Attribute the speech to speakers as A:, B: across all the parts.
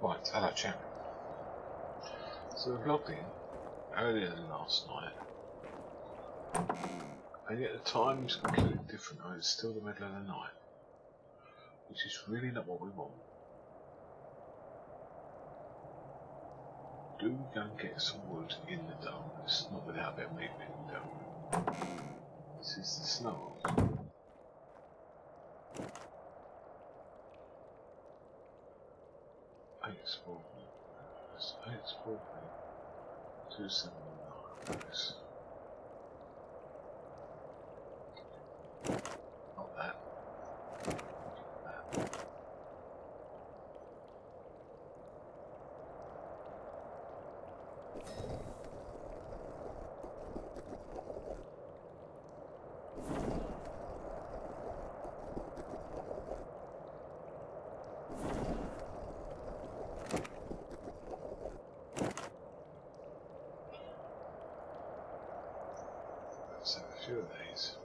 A: Right, hello chap. So we've logged in earlier than last night. And yet the time's completely different, oh, it's still the middle of the night. Which is really not what we want. Do we go and get some wood in the darkness? Not without meat being done. This is the snow. Two seven nine. Few of these.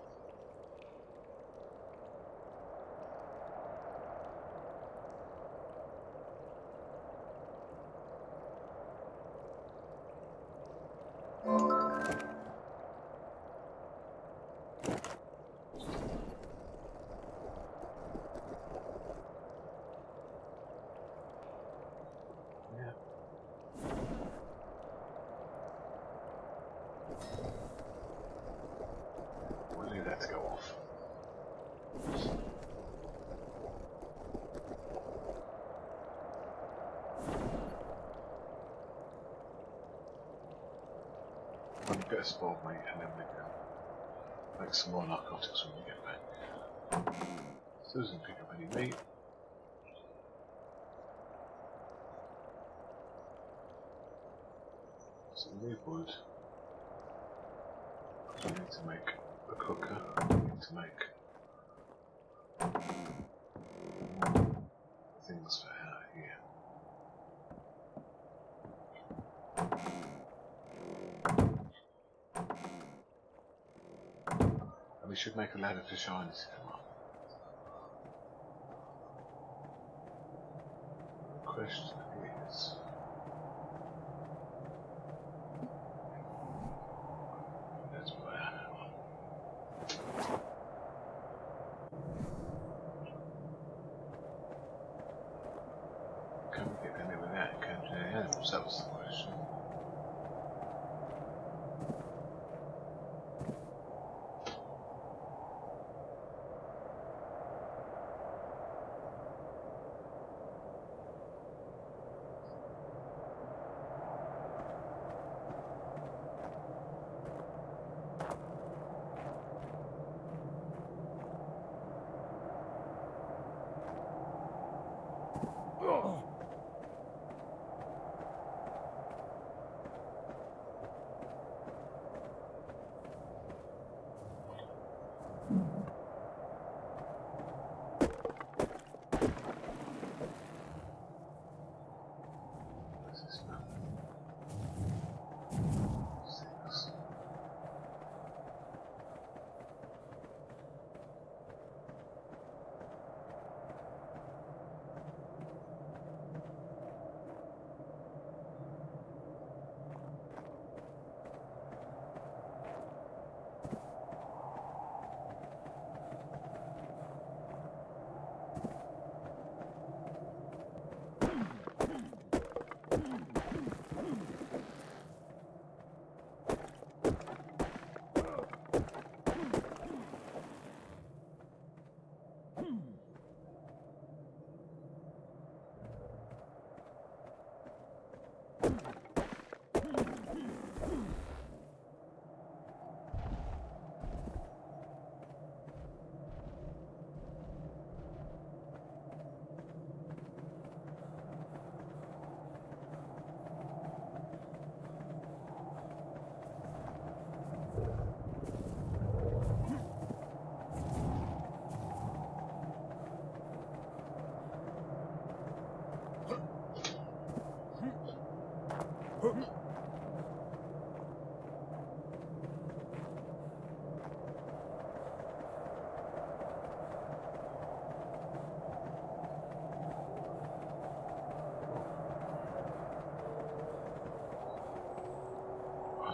A: One bit of spoiled meat and then we can make some more narcotics when we get back. Susan pick up any meat. Some new wood. We need to make a cooker. We need to make things for out here. And we should make a ladder to come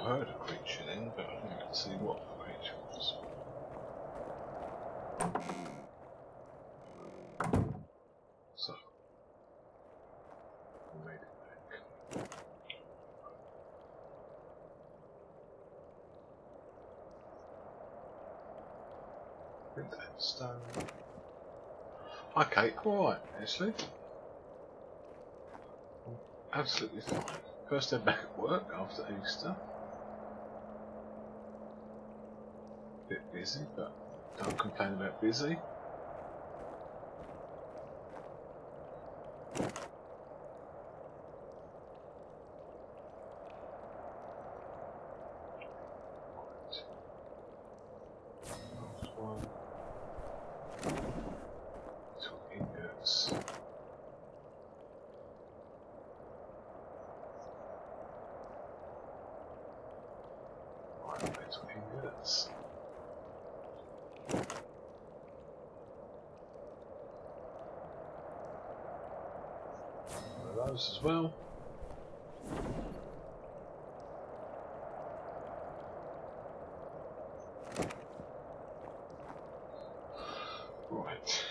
A: heard a creature then, but I didn't see what the creature was. So, I made it back. Bring that stone. Okay, alright, actually. Absolutely fine. First day back at work after Easter. Bit busy, but don't complain about busy. Last one. Two ingots. Right, that's ingots. One of those as well. Right.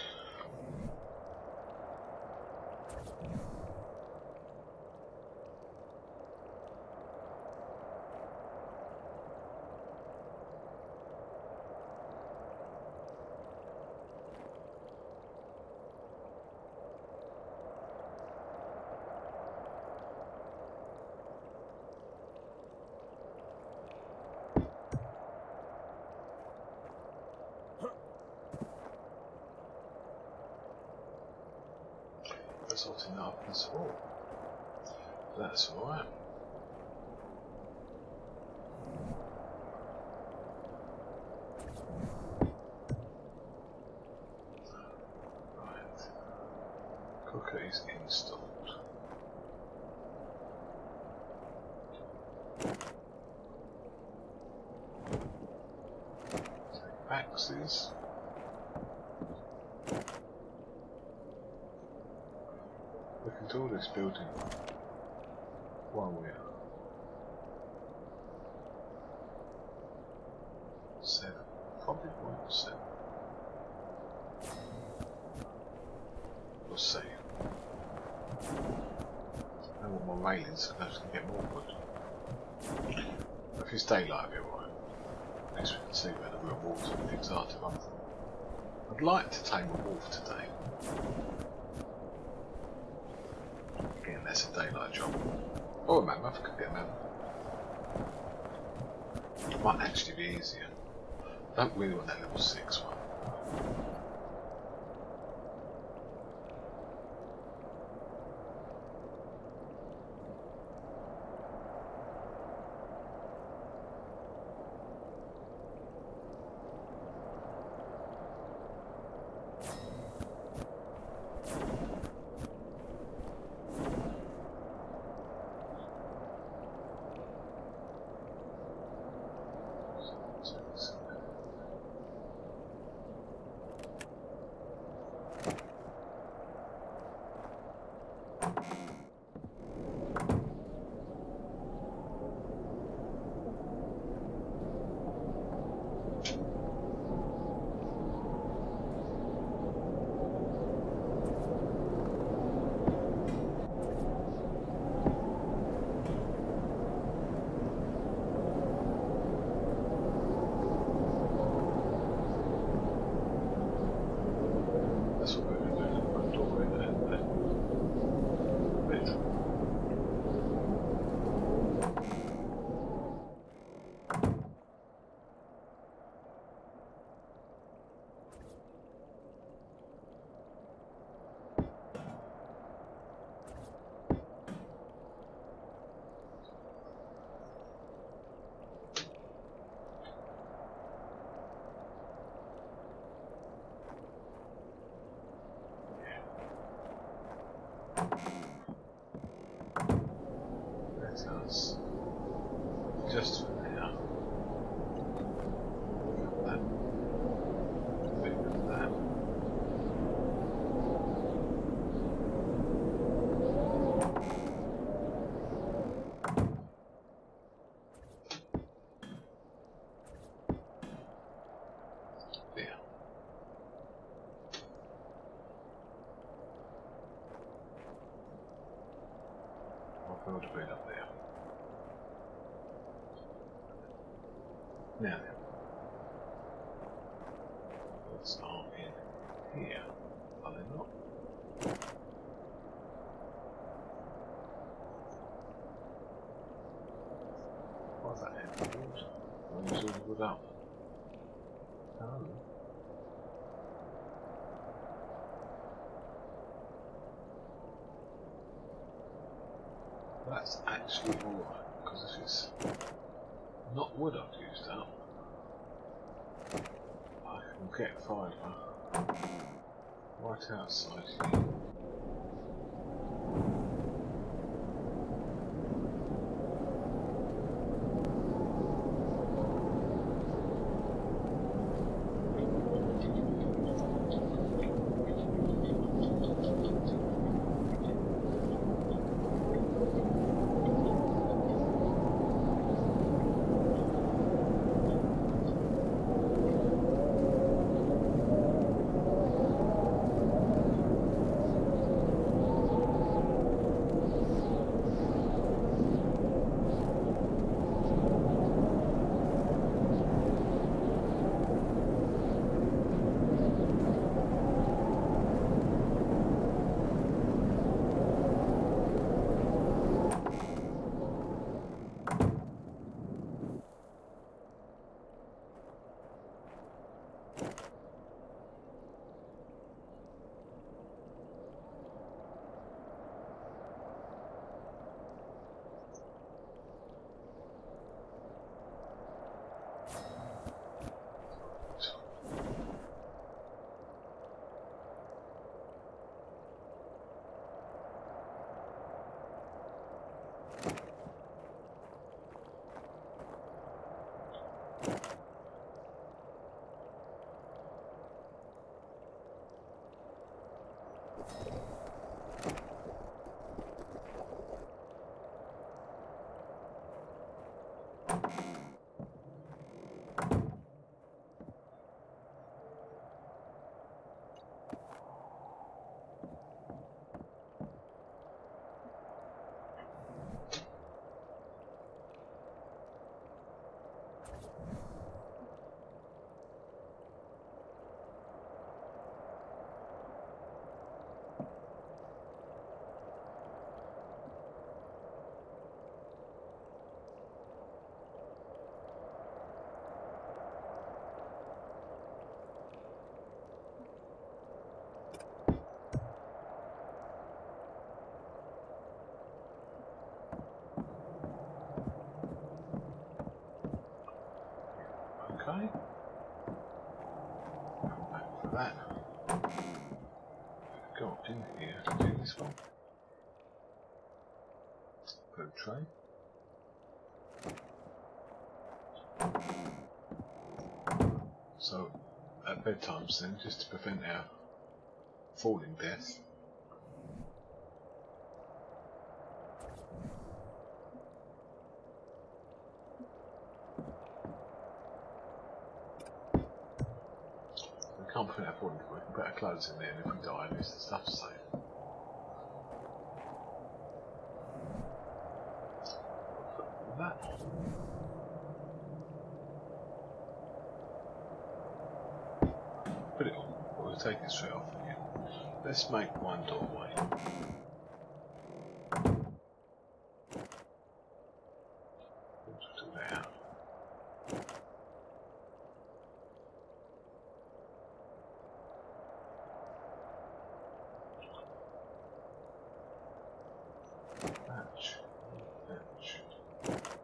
A: Up in small. That's alright. Right. Cooker is installed. Take axes. Do this building while we are. Seven. Probably point seven. We'll see. I want more railings, so I can get more wood. If it's daylight, it'll be alright. At least we can see where the real walls and things are to run through. I'd like to tame a wolf today. Again, that's a daylight job. Or a mammoth, could be a mammoth. Might easier. Don't really want that level 6 one. A bed up there. Now. Let's are in here. Are they not? Why's that? Where's all the wood up? Oh. That's actually alright, because if it's not wood I've used up, I can get fibre right outside here. Okay. For that. Got in here to do this one. Boat tray. So, at bedtimes then, just to prevent our falling death, put our clothes in there and if we die, at least the stuff's safe. That. Put it on, we'll take it straight off again. Let's make one doorway. Batch, batch.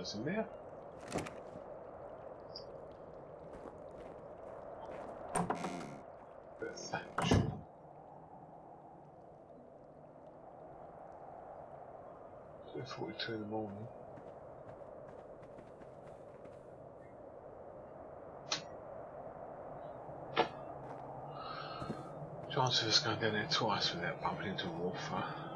A: Those in there. Bit 2.42 in the morning. Chance of us going down there twice without bumping into Wolfer. Not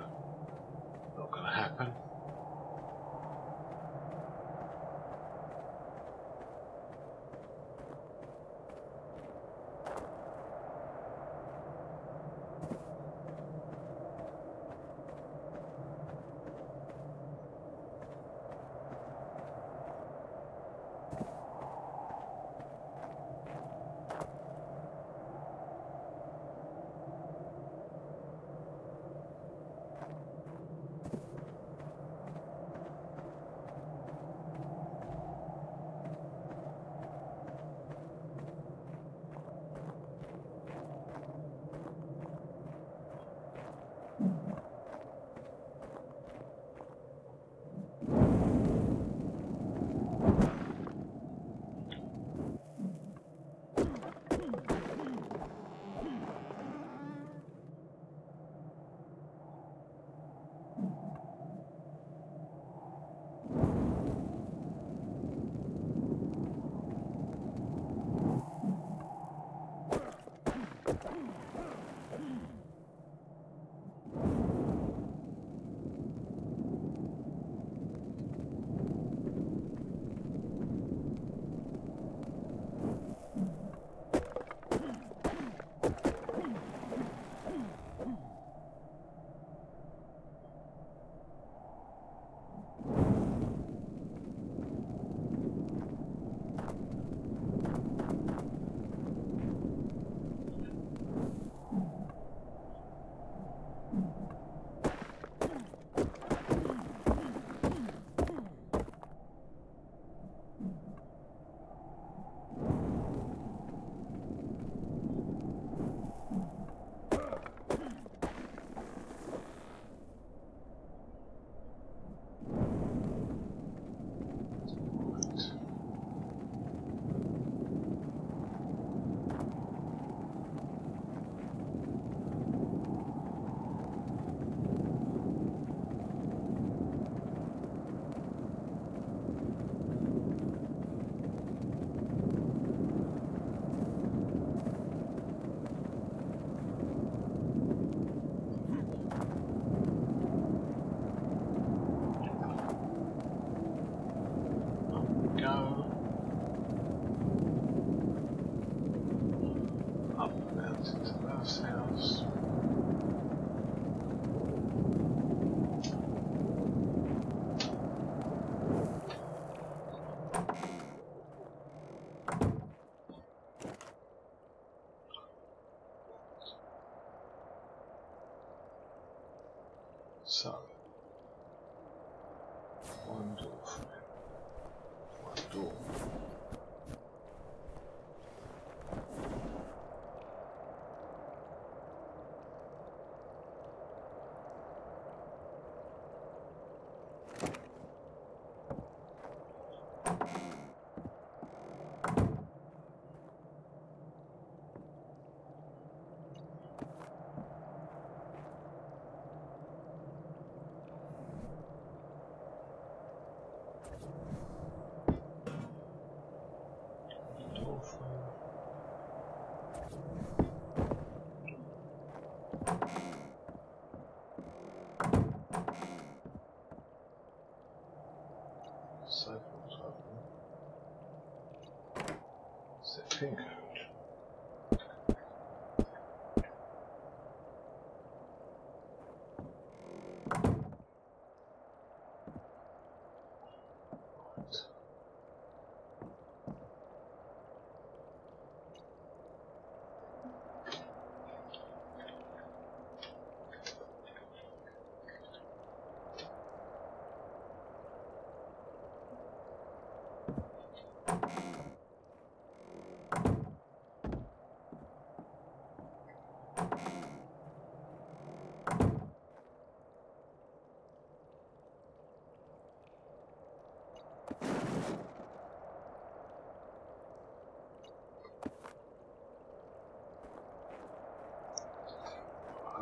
A: It's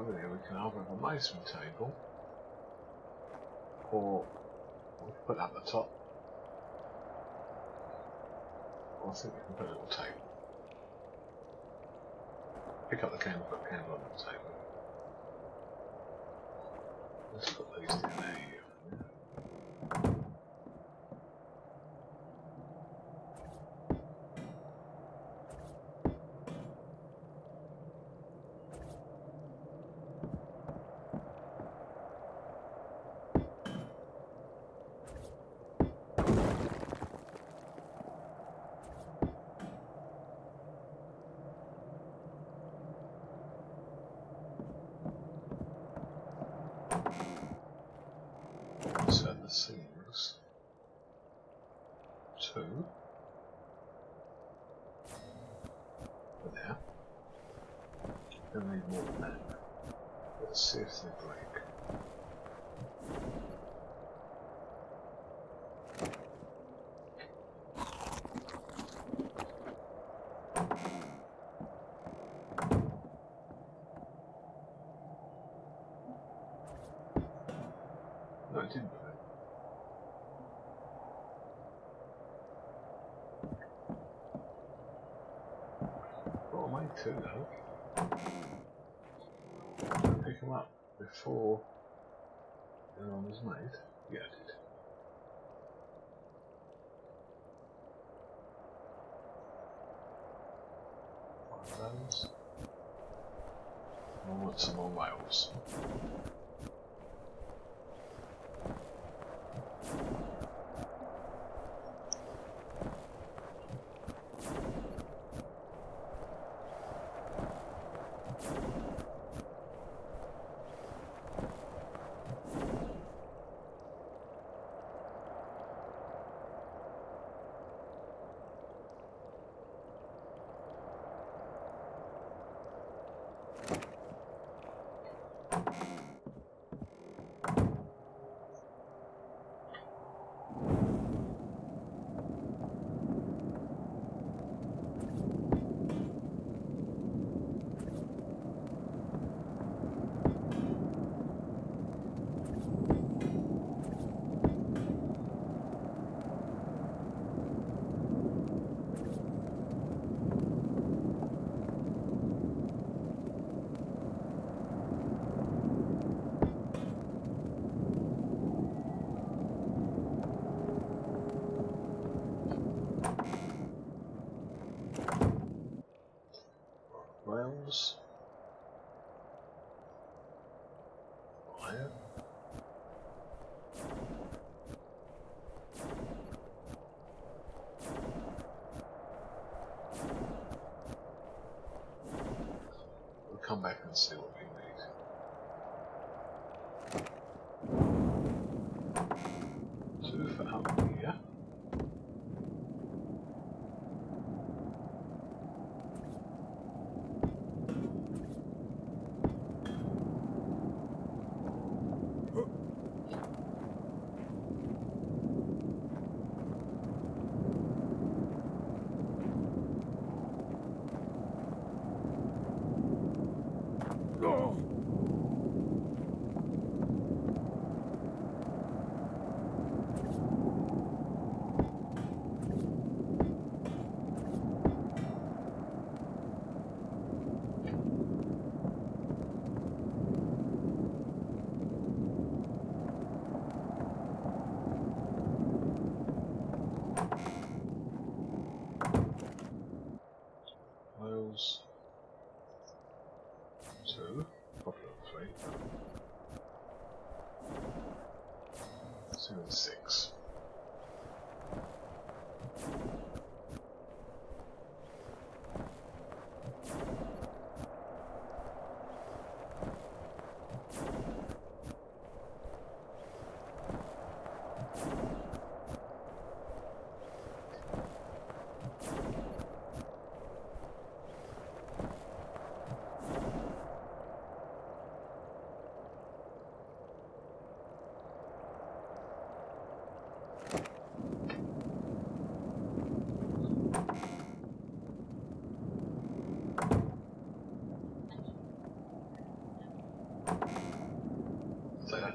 A: Over there we can either have a masonry table or We put that at the top. I think we can put a little table. Pick up the candle, put a candle on the table. Let's put these down there. So the seams. Two. There. We need more than that. Let's see if they break. No, it didn't break. Oh, mine too, though. Pick them the one was made. Yeah, I did. One of those. I want some more rails.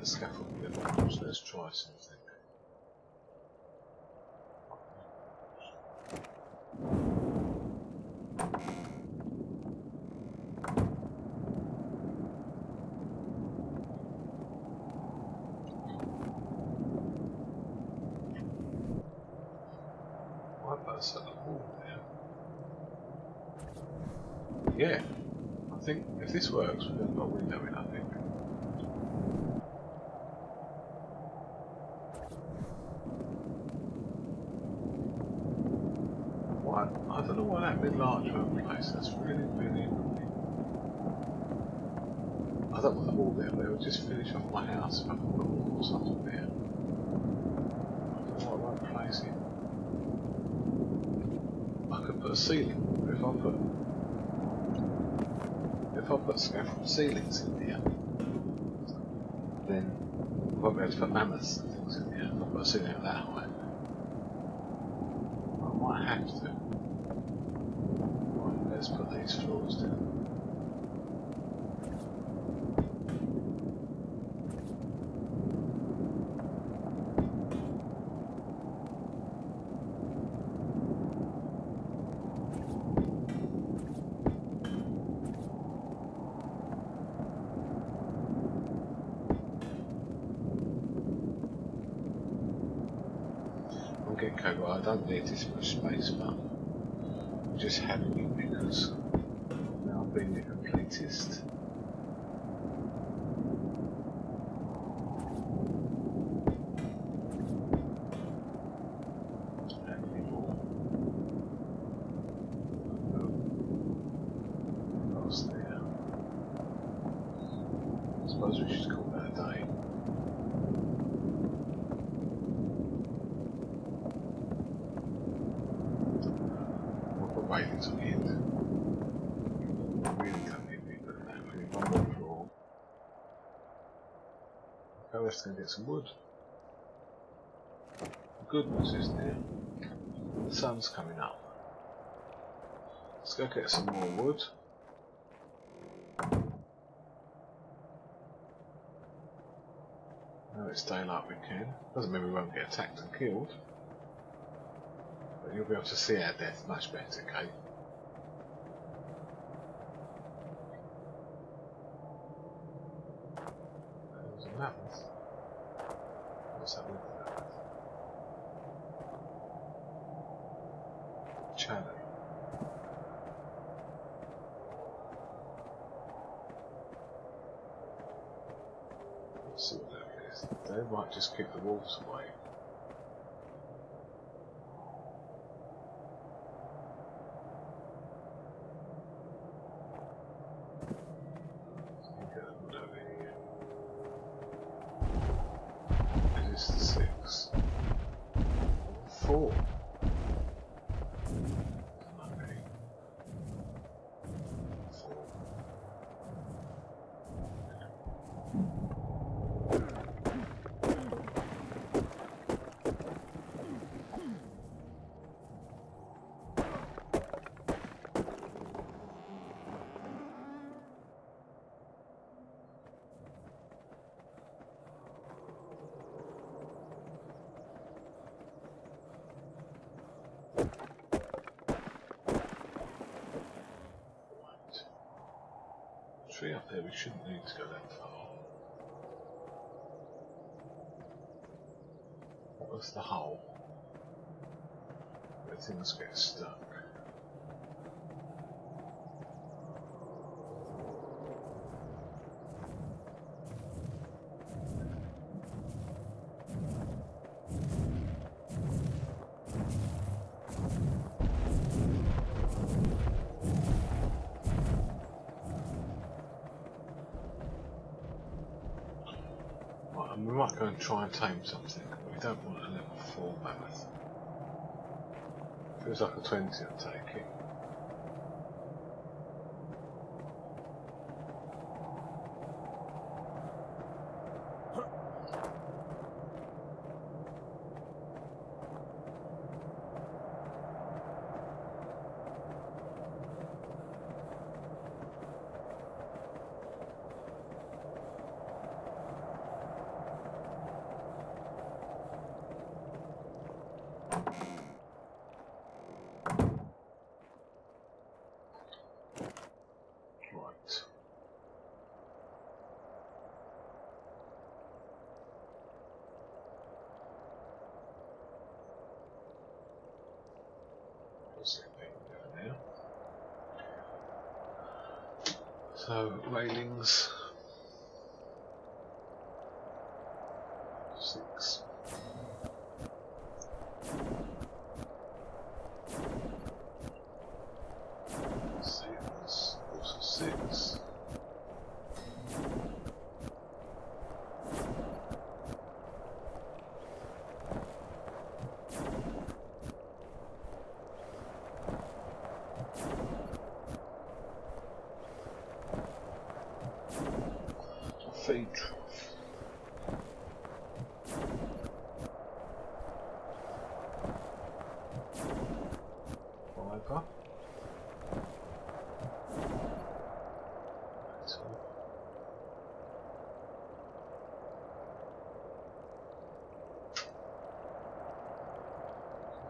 A: scaffolding at the bottom, so let's try something. Yeah, I think if this works, we've got a window in, I think. Middle arch won't place. That's really, really annoying. I don't want the wall there, it would just finish off my house if I put a wall or something there. I don't know it won't place it. I could put a ceiling, but if I put if I put scaffold ceilings in here, then I won't be able to put mammoths and things in here. I've got a ceiling at that height. I might have to. Right, let's put these floors down. Cold. Well, I don't need this much space, but I'm just having it because now I've been the completist. Any more? No. Across there. I suppose we should call that a day. We'll put railings on the end. We really don't need any of that. We need one more floor. Okay, let's go get some wood. Good news is now the sun's coming up. Let's go get some more wood. Now it's daylight we can. Doesn't mean we won't get attacked and killed. But you'll be able to see our death much better, Kate. There's a mammoth. What's that with the mammoth? Channel. Let's see what that is. They might just keep the wolves away. Get them wood over here. It is the six. Four. Okay. Four. Right. Tree up there, we shouldn't need to go that far. What was the hole? Where things get stuck. We might go and try and tame something. We don't want a level 4 mammoth. Feels like a 20 I'll take it.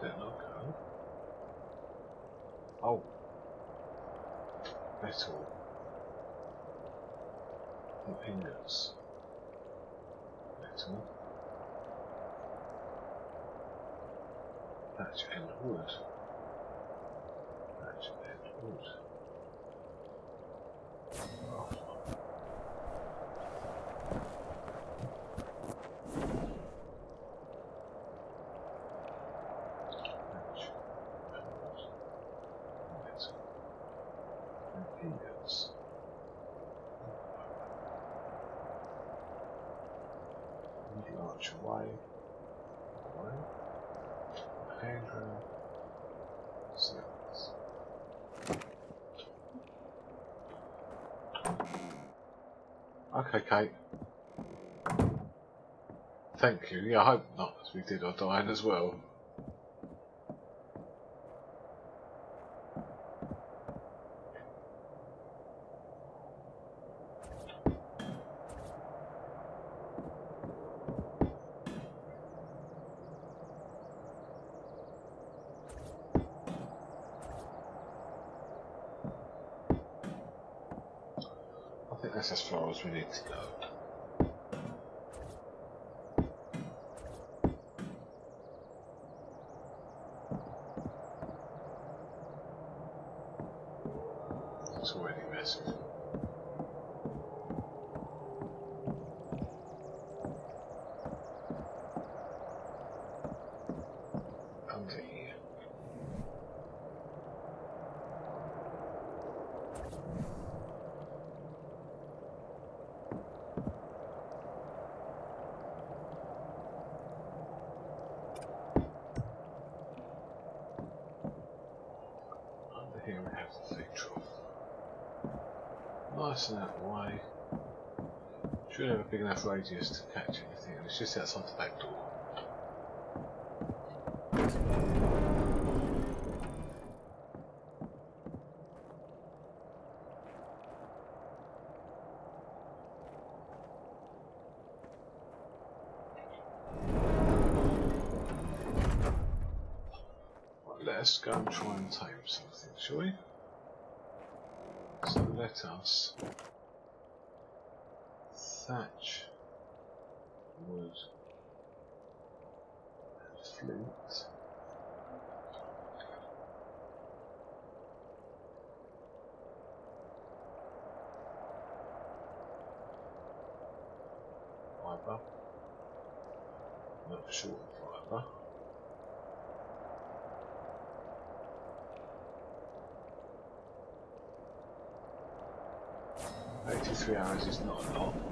A: Not go? Oh. Metal. And ingots. Metal. Thatch and wood. Thatch and wood. Oh. Thatch and wood. Metal. And ingots. Handrail. Okay, Kate. Thank you. Yeah, I hope not, as we did our dying as well. As far as we need to go. It's already massive. Under here. Under here we have the feed trough. Nice and out of the way. Should have a big enough radius to catch anything, it's just outside the back door. Let us go and try and tame something, shall we? So let us thatch wood flint. Fibre. Not short fibre. Eighty-three hours is not a lot.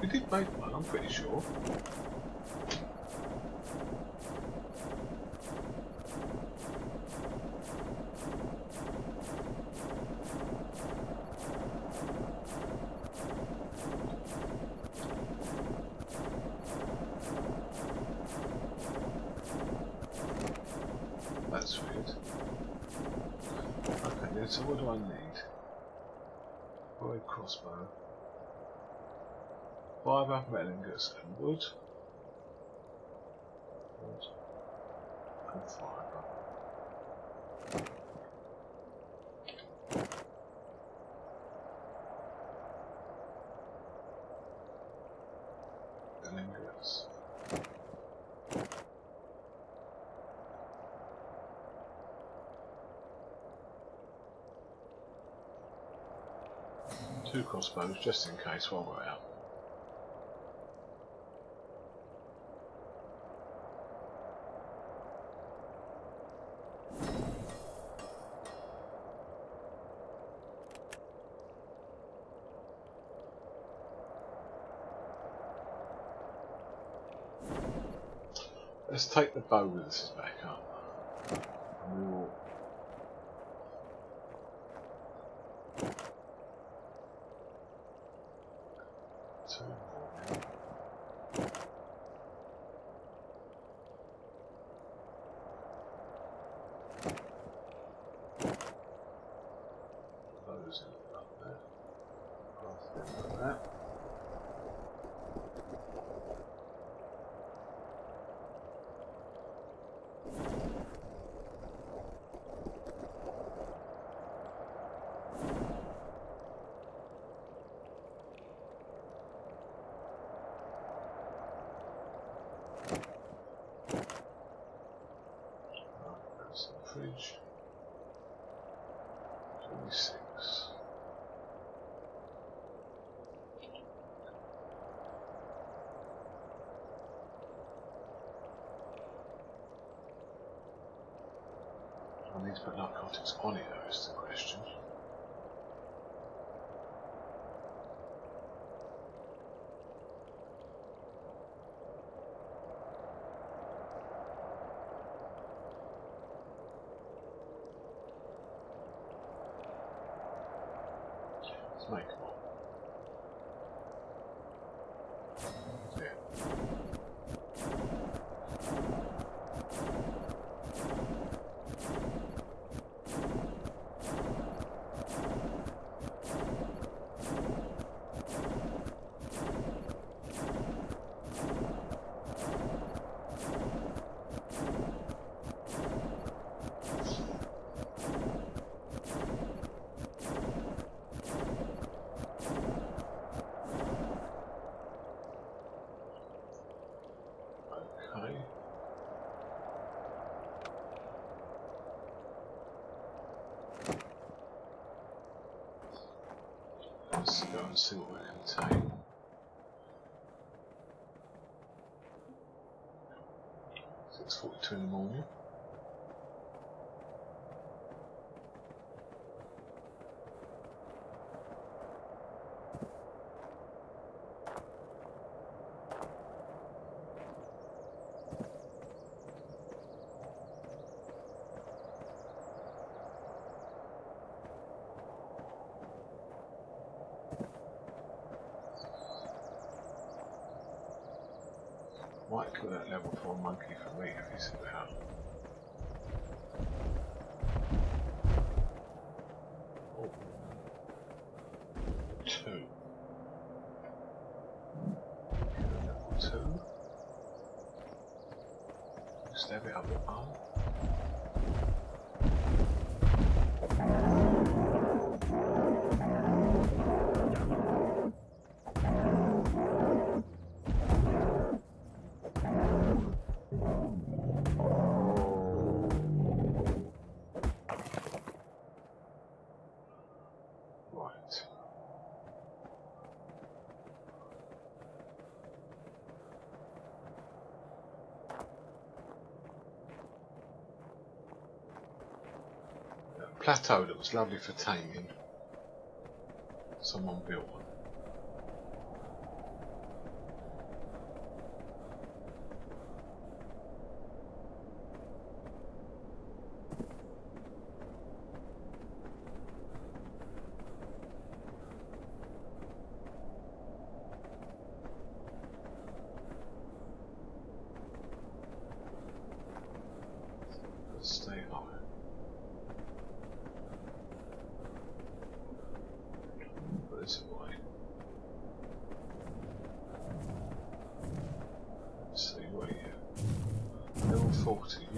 A: We did make one, I'm pretty sure. wood and fiber. And ingots. Two crossbows just in case while we're out. Let's take the bow with us back up. we will fridge. Put narcotics on it though is the question. Let's go and see what we can take. Six forty-two in the morning. Might kill that level 4 monkey for me if he's about. Oh. Two. Level 2. Stab it up the arm. plateau that was lovely for taming. Someone built one. Stay high. Thank you.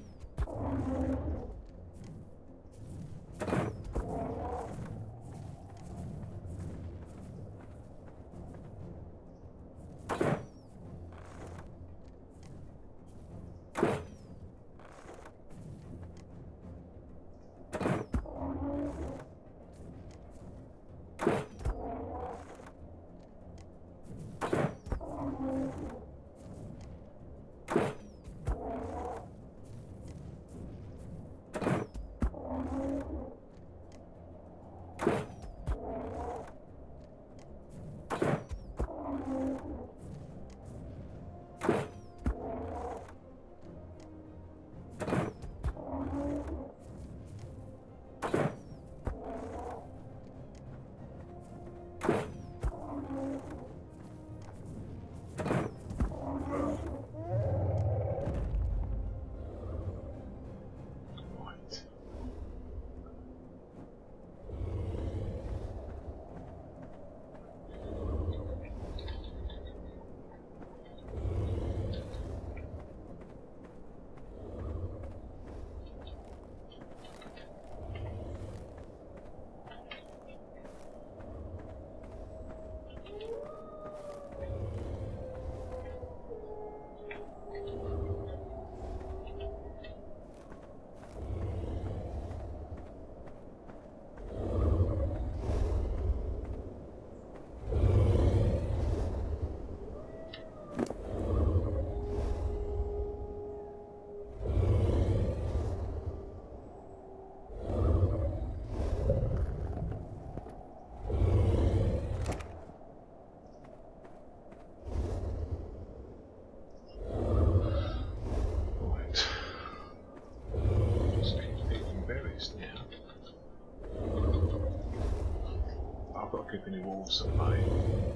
A: wolves at bay.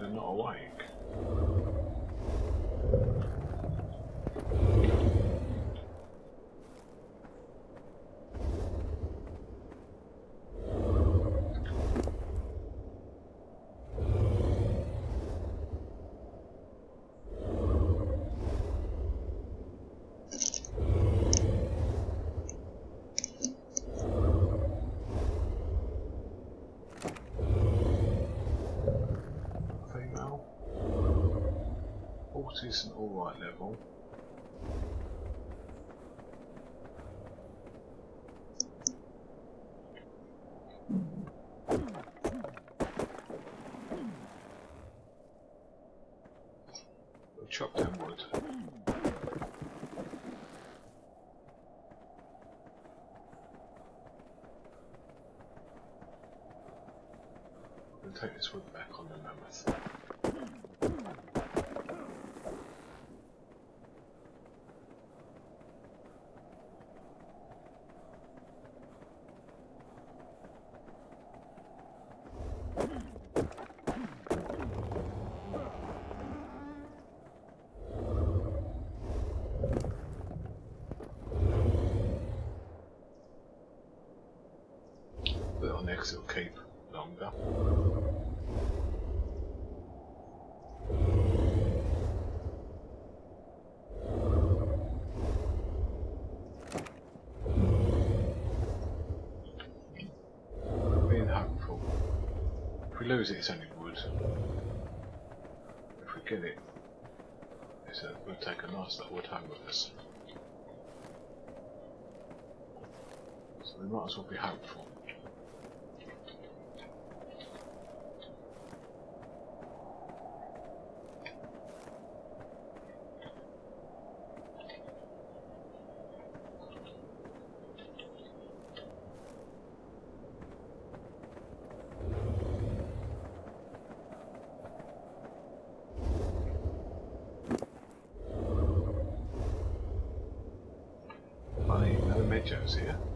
A: They tried and not An alright level. Chop down wood. We'll take this wood back on the mammoth. X it'll keep longer. Being. If we lose it, it's only wood. If we get it, it's a, we'll take a nice little wood home with us. So we might as well be hopeful. Meadows here.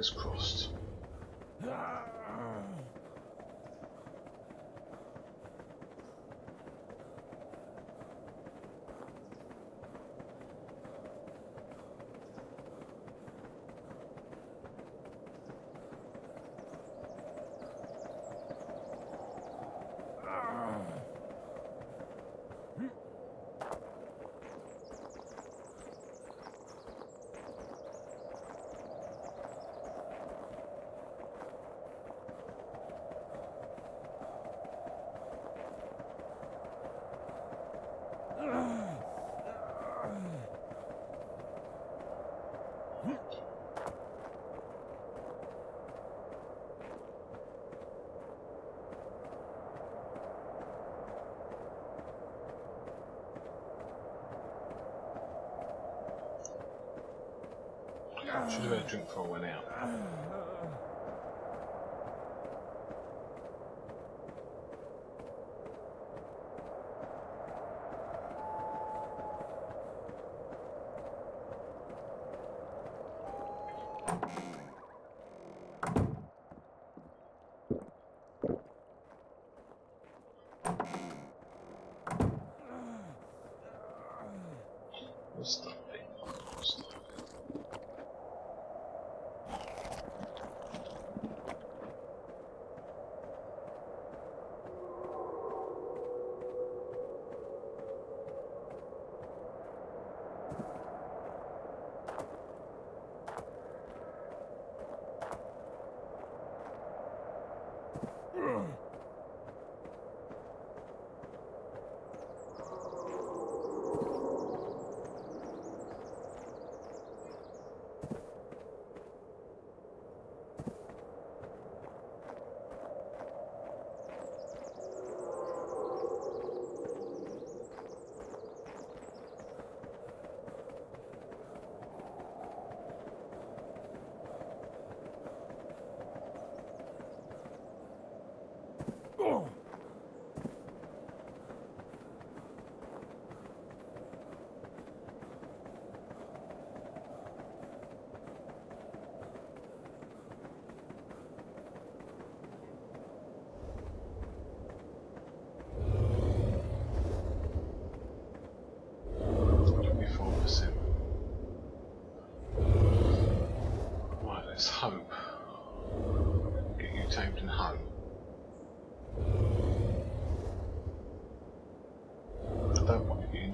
A: Fingers crossed. Should have had a drink before I went out.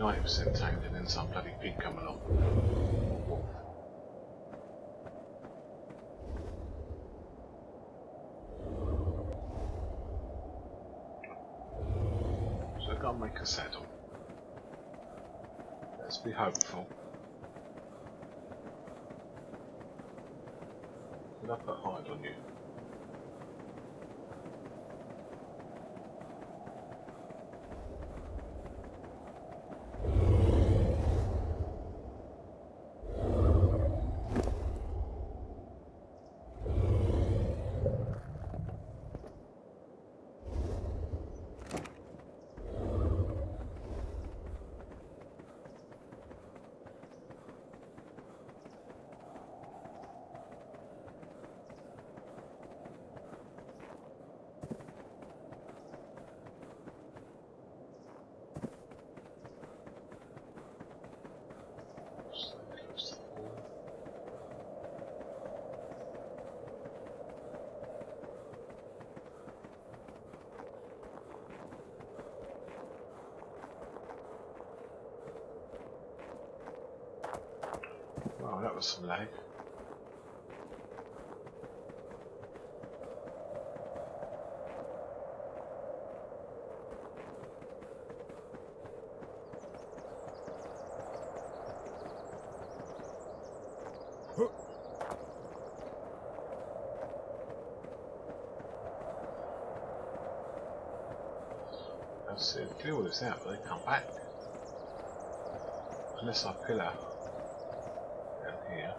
A: Ninety and then some bloody pig come along. So I've got to make a saddle. Let's be hopeful. Wow, that was some. Let's see, clear all this out, but they come back. Unless I pillar down here.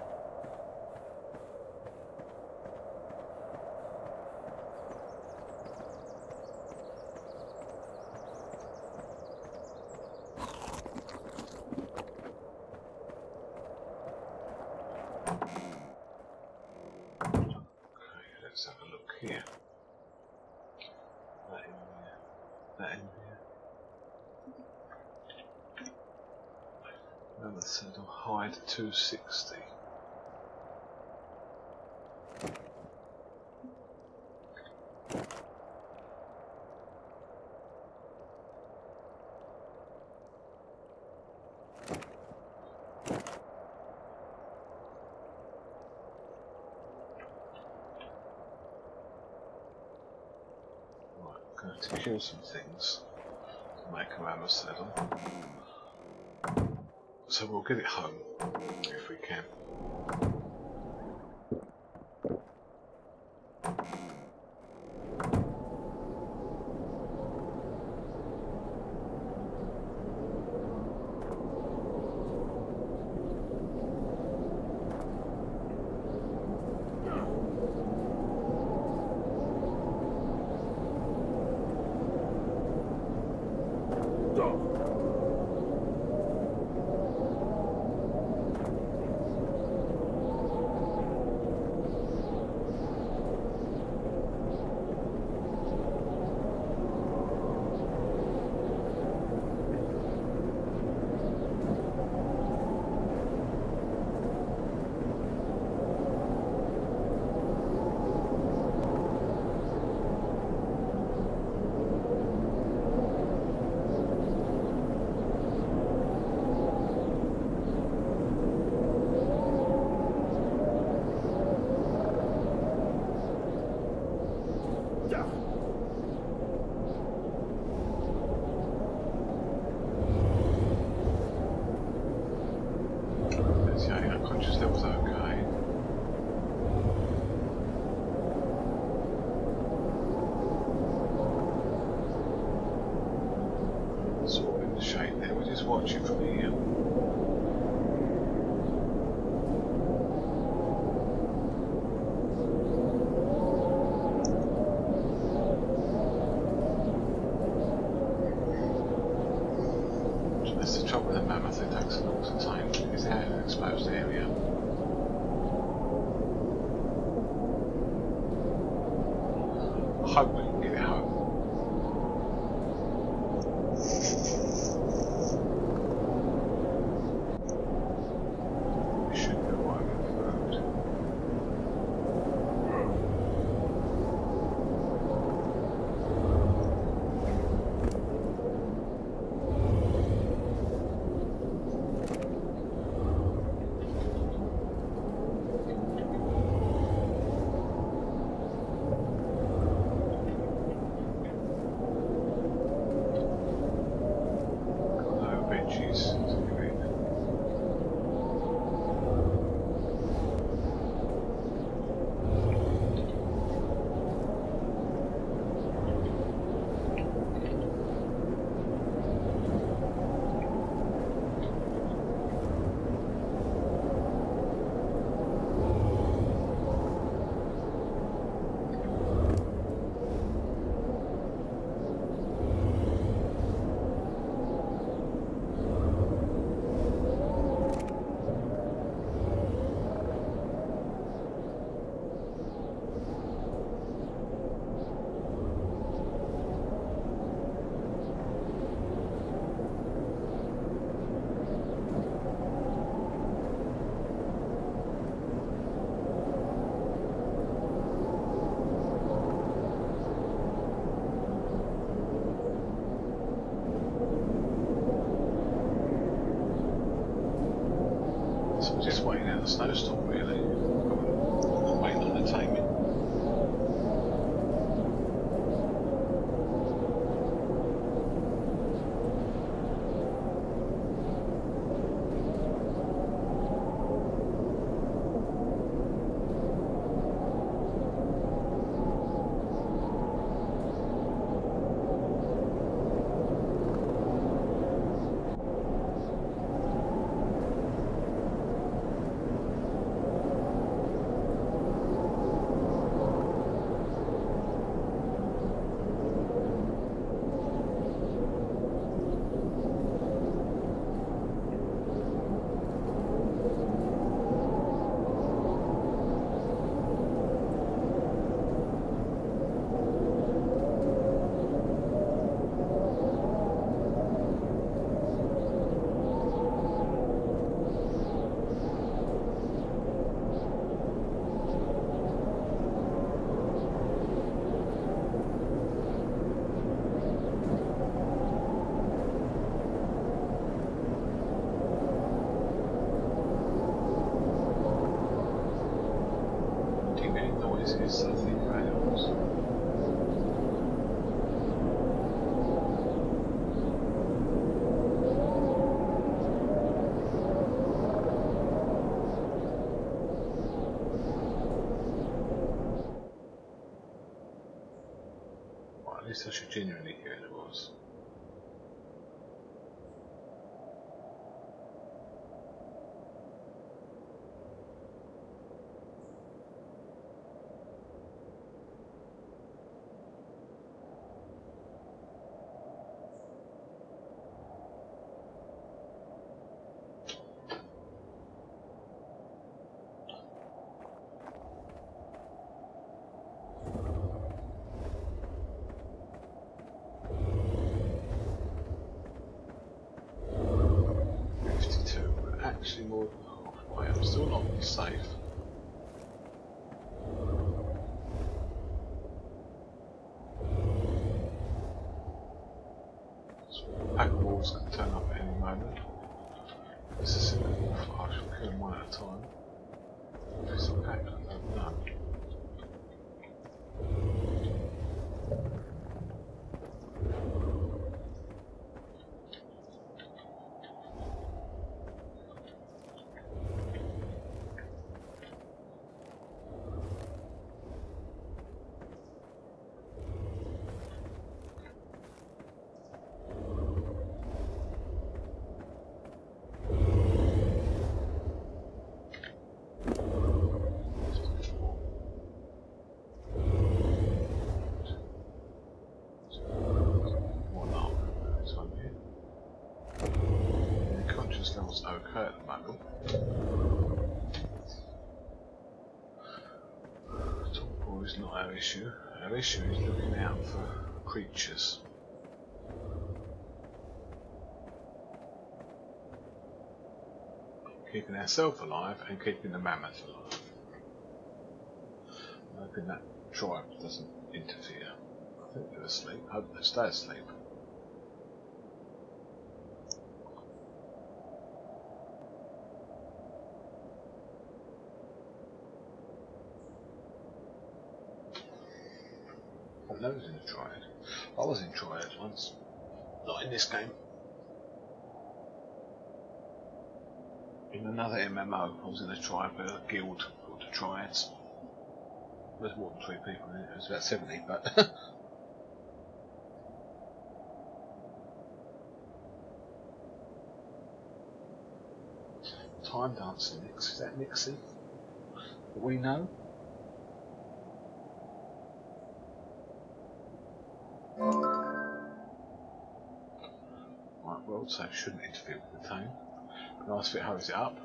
A: Okay, let's have a look here. That in there. That in there. Another saddle hide 260. Right, going to kill some things make a rammer saddle. So we'll get it home if we can. ハグに such a genuine Oh, I am still not safe. cut, Michael. Top is not our issue. Our issue is looking out for creatures. Keeping ourselves alive and keeping the mammoth alive. I'm hoping that tribe doesn't interfere. I think they're asleep. I hope they stay asleep. I know in a triad. I was in triad once. Not in this game. In another MMO, I was in a triad, a guild called the Triads. There's more than three people in it. It was about 70, but. Time dancing, Nix. Is that Nixie? We know? World save shouldn't interfere with the tone. Nice bit hurries it up.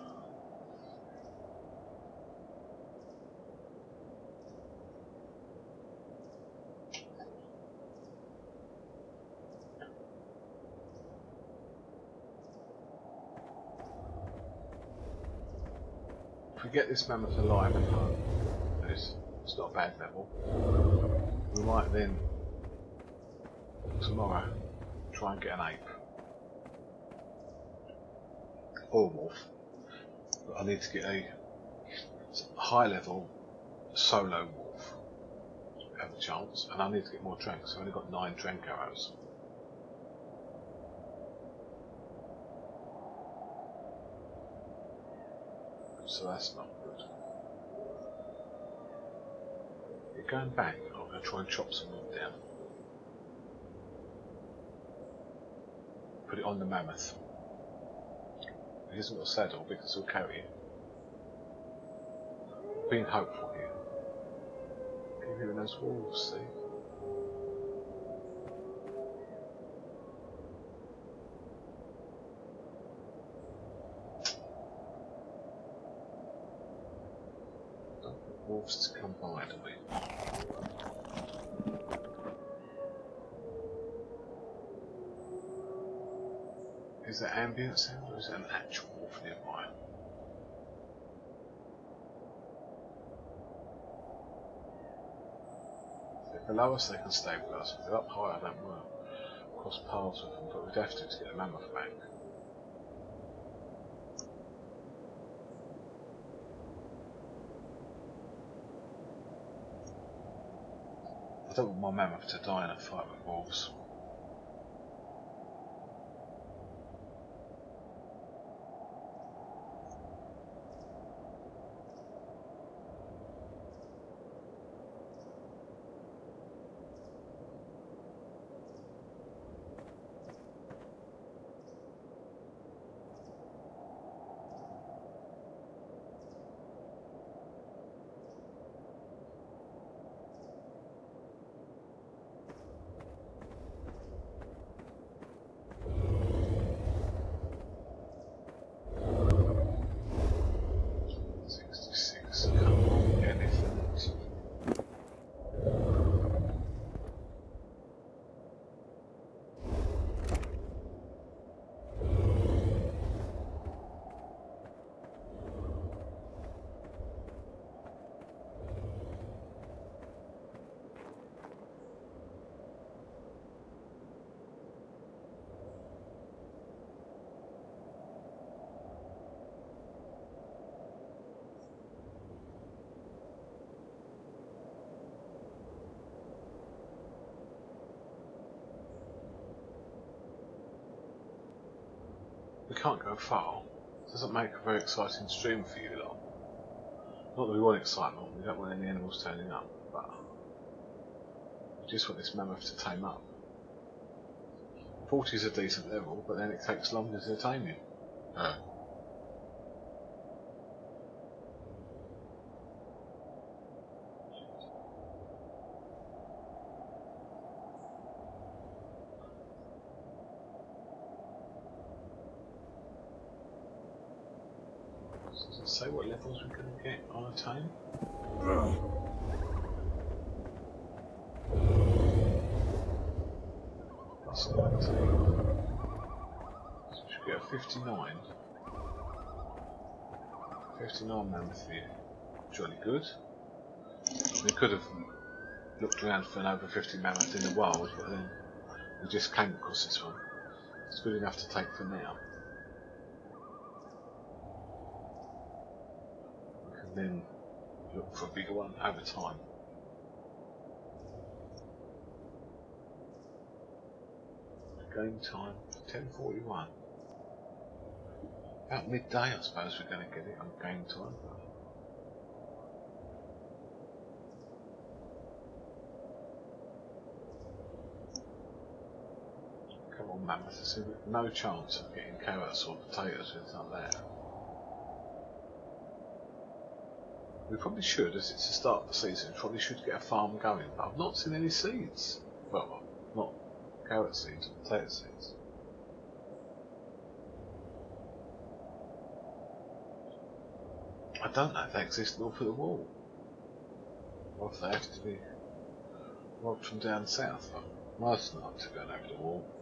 A: If we get this mammoth alive it's, it's not a bad level, we might then, tomorrow, try and get an ape. Or a wolf. But I need to get a high level solo wolf. Have a chance, and I need to get more tranks. I've only got nine trank arrows. So that's not good. You're going back, I'm going to try and chop some wood down. Put it on the mammoth. He hasn't a saddle because he'll carry it. Being hopeful here. Keep hearing those wolves? Don't wolves to come by, do we? Is that ambient sound or is it an actual wolf nearby? If they're below us, they can stay with us. If they're up high, I don't cross paths with them, but we'd have to to get the mammoth back. I don't want my mammoth to die in a fight with wolves. Can't go far. Doesn't make a very exciting stream for you lot. Not that we want excitement, we don't want any animals turning up, but we just want this mammoth to tame up. 40 is a decent level, but then it takes longer to tame him. samples we're going to get all the time. That's 19. We should get a 59. 59 mammoth here. Jolly good. We could have looked around for an over 50 mammoth in the wild, but then we just came across this one. It's good enough to take for now. Can then look for a bigger one over time. Game time 10:41. About midday, I suppose we're going to get it on game time. Come on, mammoth. no chance of getting carrots or potatoes with that. We probably should, as it's the start of the season, we probably should get a farm going, but I've not seen any seeds. Well, not carrot seeds, potato seeds. I don't know if they exist north of the wall. Or if they have to be logged from down south, but most not to going over the wall.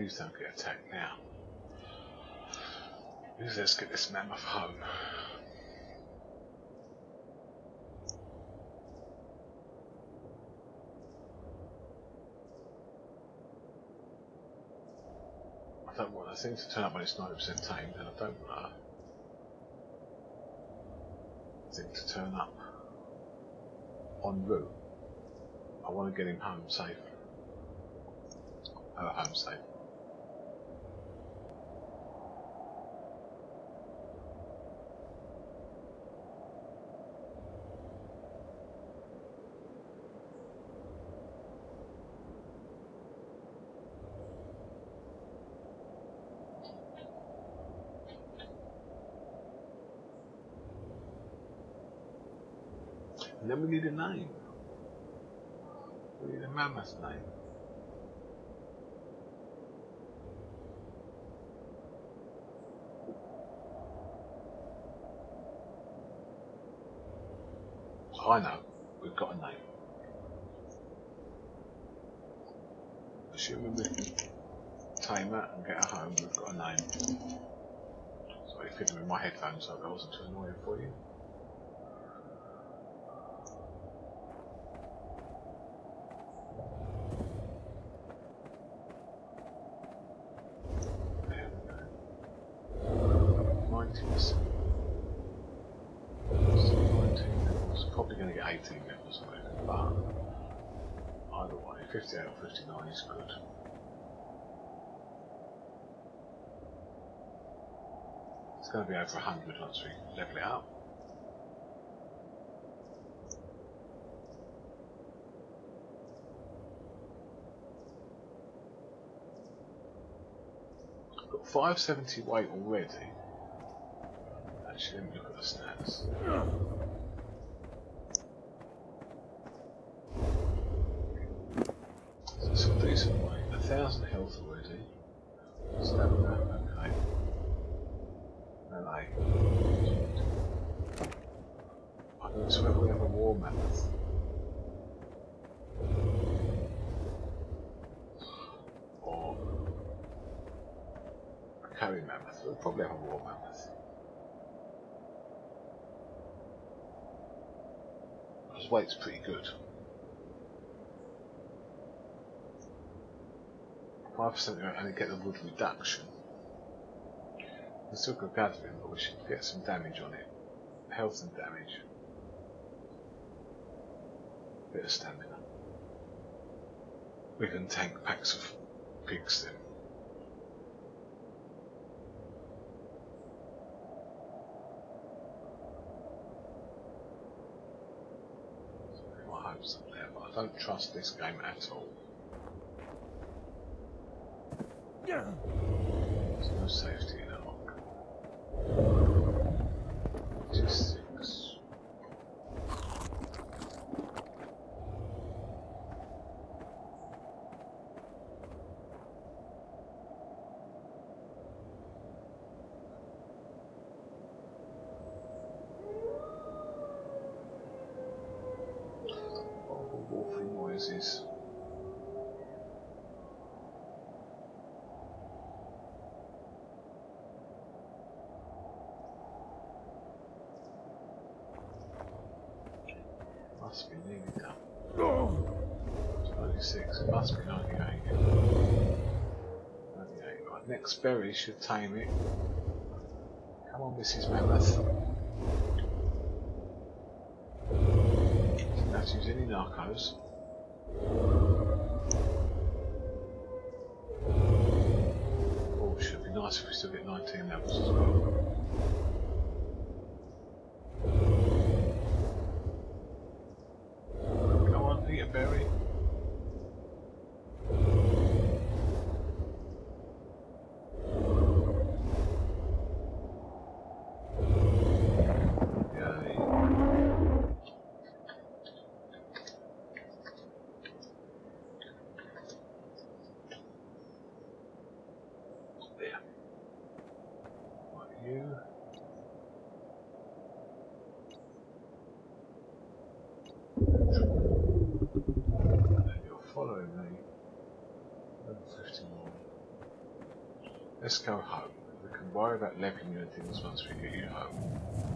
B: Please don't get attacked now. Let's get this mammoth home. I don't want that thing to turn up when it's 90% tamed, and I don't want a thing to turn up en route. I want to get him home safe. Uh, home safe.
A: And then we need a name. We need a mammoth name. I know, we've got a name. Assuming we can tame it and get her home, we've got a name. Sorry, fiddling with my headphones so I wasn't too annoying for you. going to get 18 levels of it, but either way, 58 or 59 is good. It's going to be over 100 once we level it up. Got 570 weight already. Actually, let me look at the stats. decent way. A thousand health already. Stamina, okay. Melee. I don't know if we have a war mammoth. Or a We'll probably have a war mammoth. His weight's pretty good. 5% and get the wood reduction. We still got gathering, but we should get some damage on it. Health and damage. Bit of stamina. We can tank packs of pigs then. I hope so there, but I don't trust this game at all. There's no safety in a lock. Just six. Awful noises. must be nearly done. 96, it must be 98. 98, berry should tame it. Come on, Mrs. Mammoth. Didn't have use any narcos. Oh, should be nice if we still get 19 levels as well. Let's go home. We can worry about you and things once we get you home.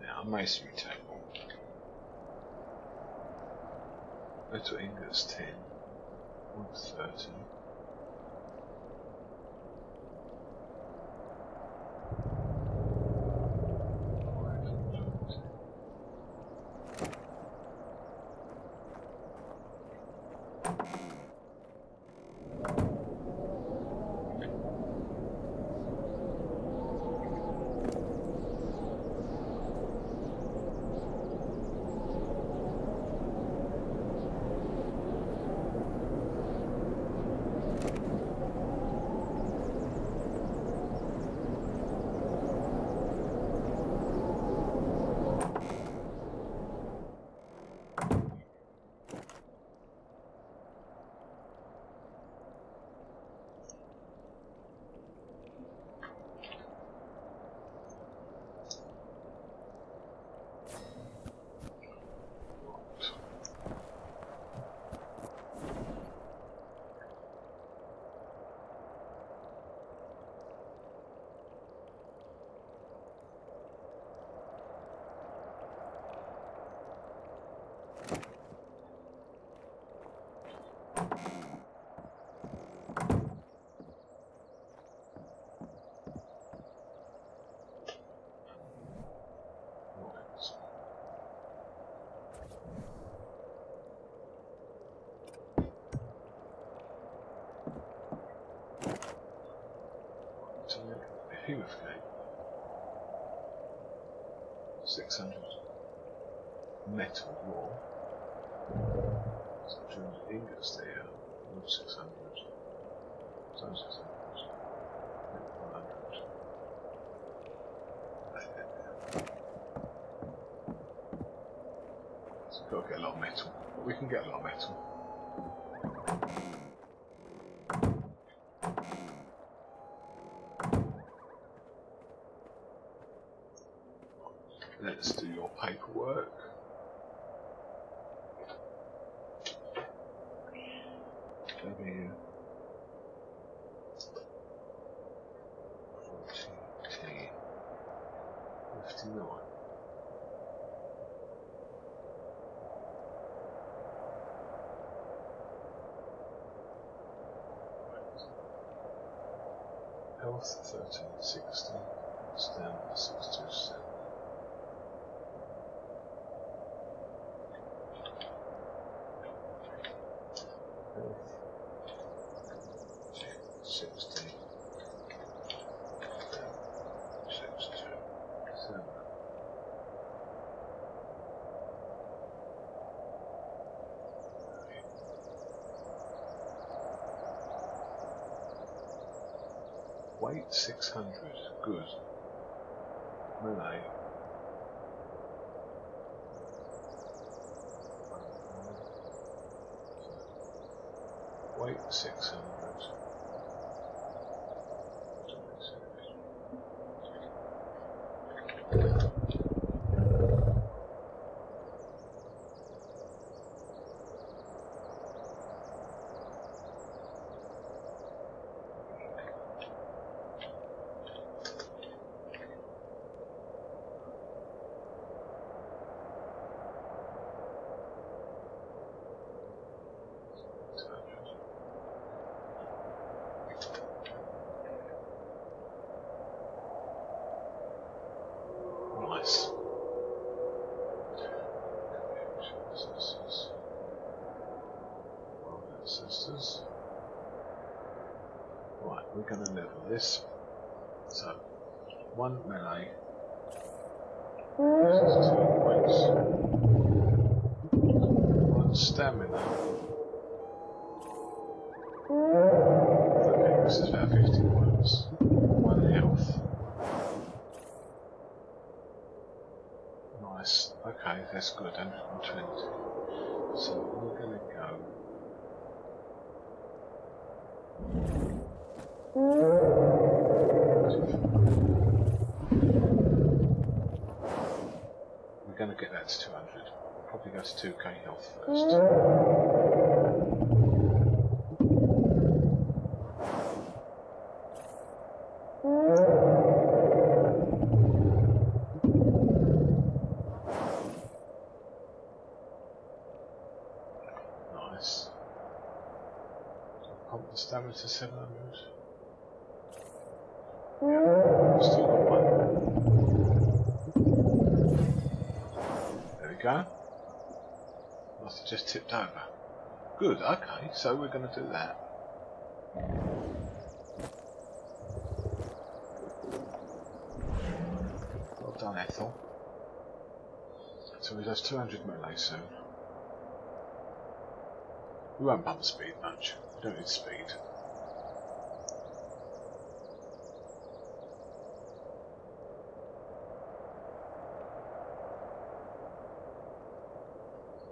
A: Now, masonry table. Metal ingots 10, 130. Gate. 600 metal raw. So 200 ingots there, 600. So 600. 100. So we've got to get a lot of metal. But we can get a lot of metal. health 13, 60, stamina 67. Sisters. Right, we're going to level this. So, one melee. This is two points. One stamina. Okay, this is about 50 points. One health. Nice. Okay, that's good. 120. So we're going to go. Going to get that to 200. We'll probably go to 2k health first. Nice. Pump the stamina to 700. Yeah, go. Must have just tipped over. Good, okay, so we're going to do that. Well done, Ethel. So he does 200 melee soon. We won't bump speed much. We don't need speed.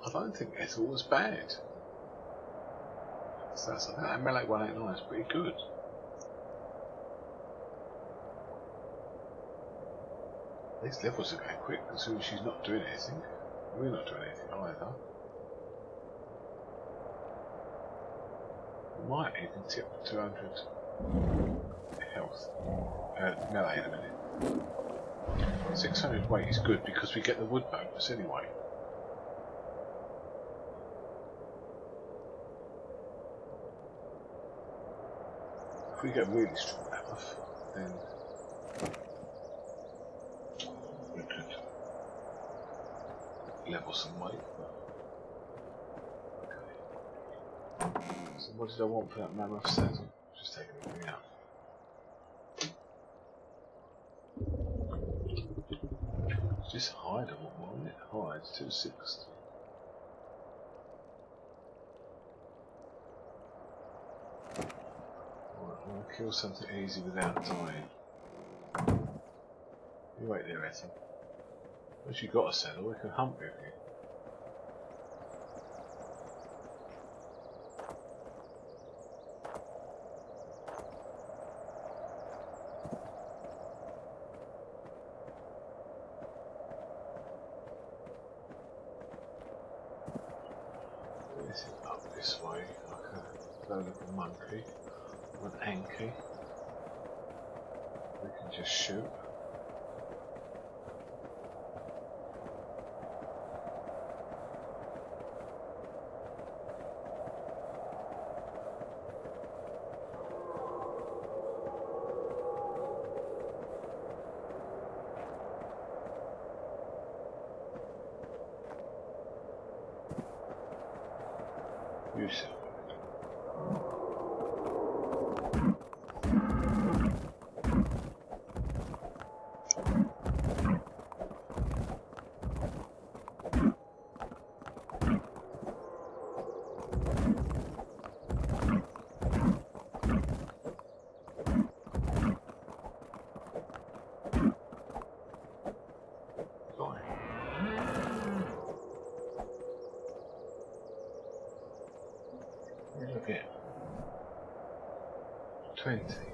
A: I don't think Ethel was bad. So that's, I think that melee 189 is pretty good. These levels are going quick, considering she's not doing anything. We're not doing anything either. We might even tip 200 health. Uh, melee in a minute. 600 weight is good because we get the wood bonus anyway. We get really strong enough, then we could level some weight. Okay. So what did I want for that mammoth saddle? Just taking everything out. Just hide them, wasn't it? Hide 260. Right, I want to kill something easy without dying. You wait there, Ethel. Once you've got a saddle, we can hunt with you. This is up this way, like a low little monkey, Anki. We can just shoot. You Twenty.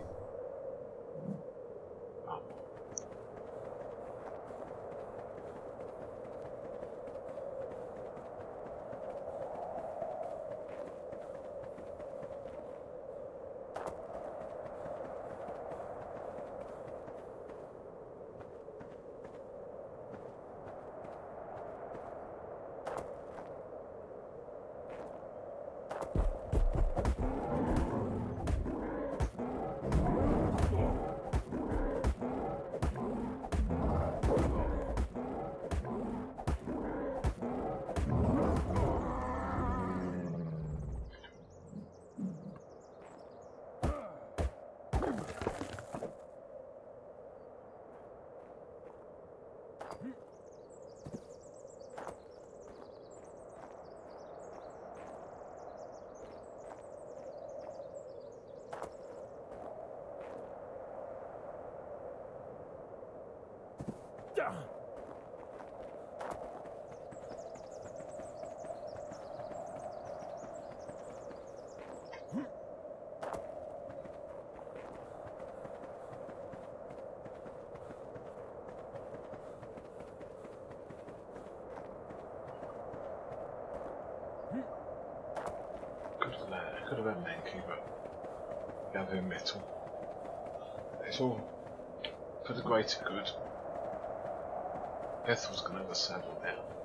A: Could have had Mankey, but gathering metal. It's all for the greater good. Ethel's gonna have a saddle now.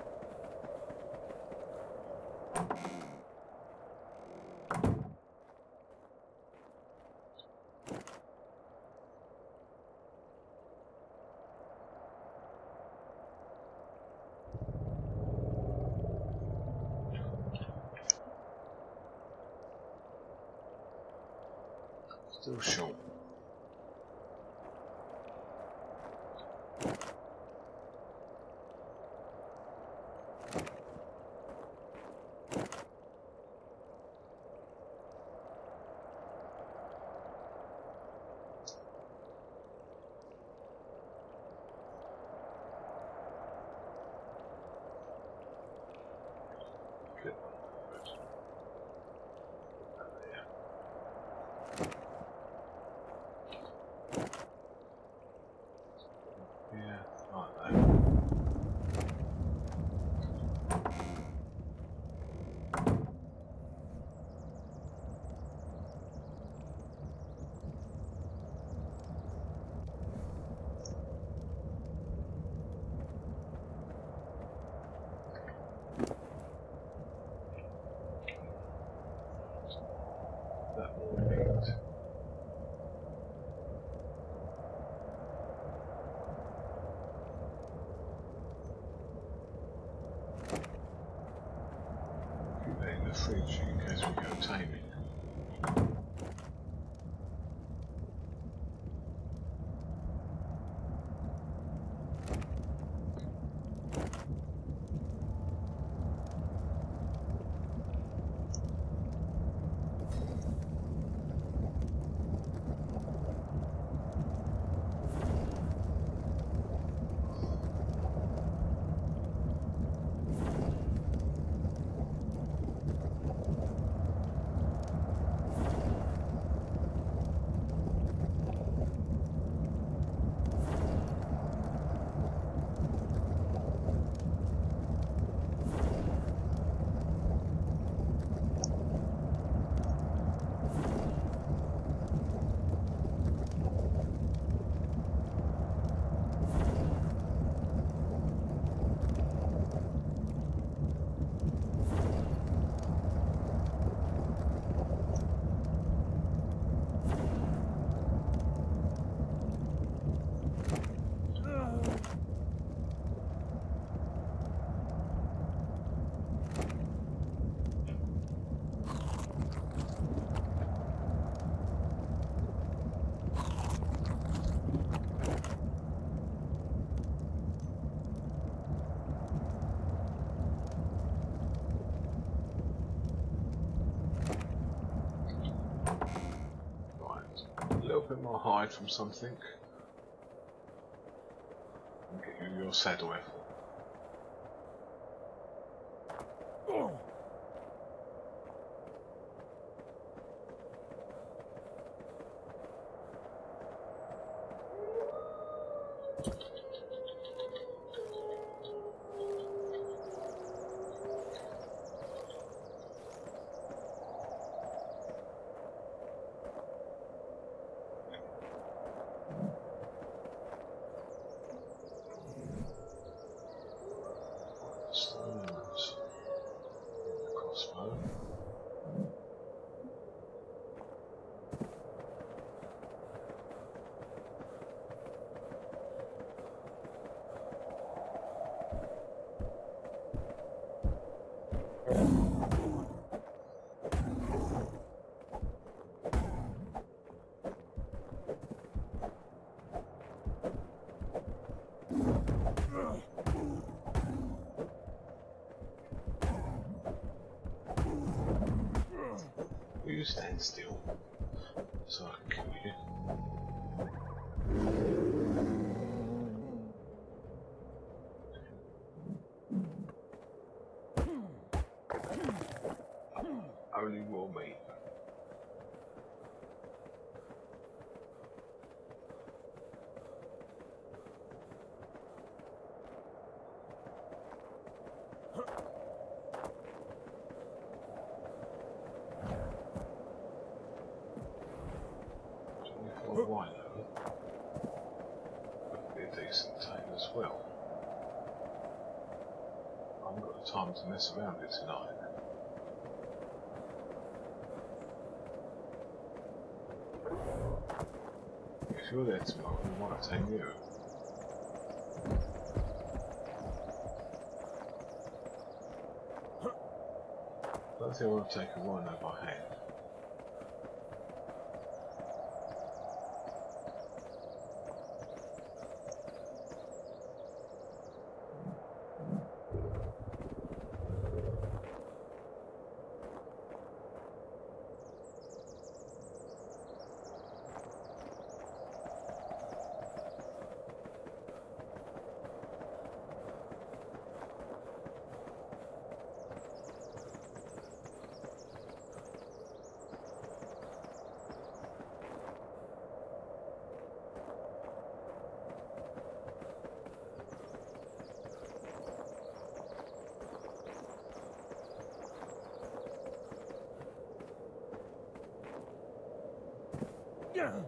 A: In case we go taming. From something. You your saddle Ethel. Stand still? So I can kill you. Only raw meat. Rhino would be a decent tame as well. I haven't got the time to mess around with tonight. If you're there tomorrow, we might tame you. I don't think I want to take a rhino by hand.
C: Yeah.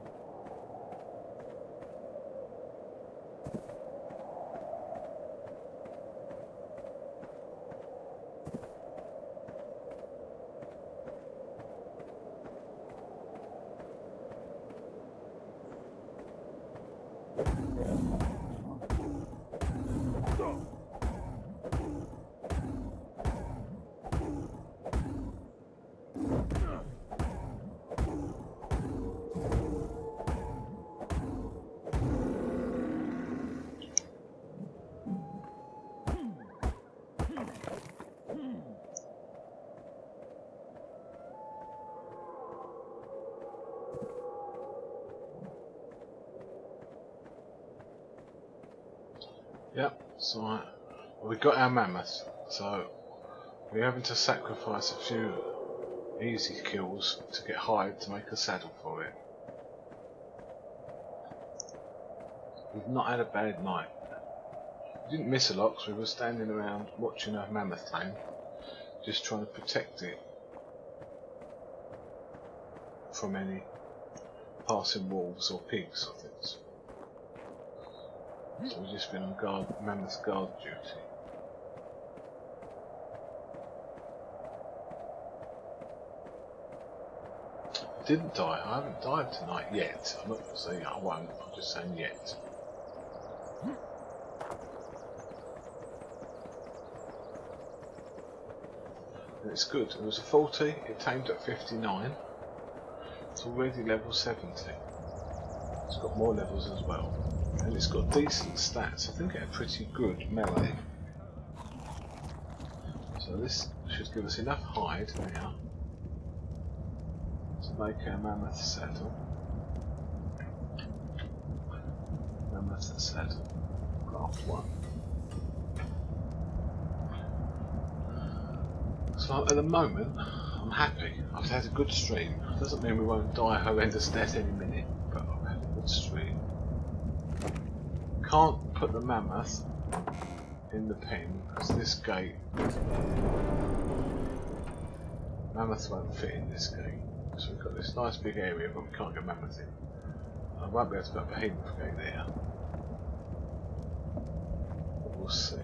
A: Yep, so. We got our mammoth, so we're having to sacrifice a few easy kills to get hide to make a saddle for it. We've not had a bad night. We didn't miss a lot because we were standing around watching a mammoth tame, just trying to protect it from any passing wolves or pigs or things. So we've just been on guard, mammoth guard duty. I didn't die. I haven't died tonight yet. I'm not saying I won't. I'm just saying yet. And it's good. It was a 40. It tamed at 59. It's already level 70. It's got more levels as well and it's got decent stats. I think it had pretty good melee. So this should give us enough hide now to make our mammoth saddle. Mammoth saddle, craft one. So at the moment, I'm happy. I've had a good stream. Doesn't mean we won't die a horrendous death any minute, but I've had a good stream can't put the mammoth in the pen because this gate mammoth won't fit in this gate. So we've got this nice big area but we can't get mammoth in. I won't be able to put behemoth gate there. But we'll see.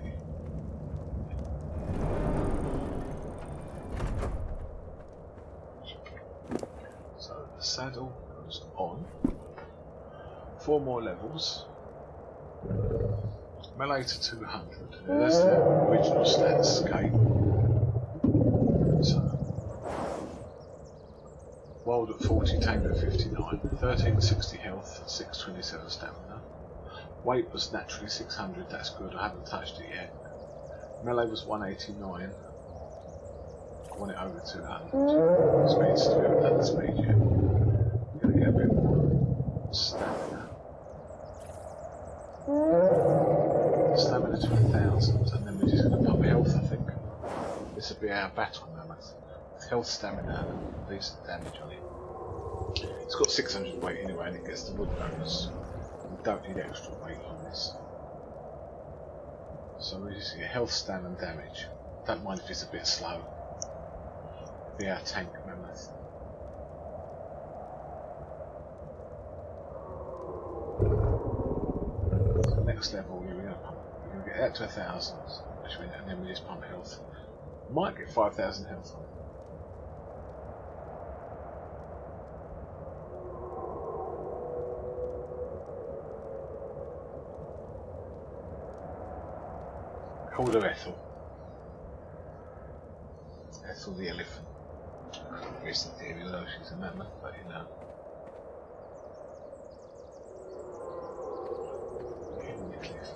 A: So the saddle goes on. Four more levels Melee to 200. Yeah, that's the original stats, okay. So, Wild at 40, tamed at 59, 1360 health, 627 stamina. Weight was naturally 600, that's good, I haven't touched it yet. Melee was 189. I want it over 200. Speed still haven't speed yet. Gonna get a bit more stamina. Stamina to a thousand, and then we're just going to pump health, I think. This will be our battle mammoth. With health, stamina, and decent damage on it. It's got 600 weight anyway, and it gets the wood bonus. We don't need extra weight on this. So we just get health, stamina, and damage. Don't mind if it's a bit slow. Be our tank mammoth. Next level, you're going to pump. You're going to get that to a thousand, which and then we just pump health. Might get five thousand health on it. Call her Ethel. Ethel the elephant. The theory, though she's a mammoth, but you know. In the cliff.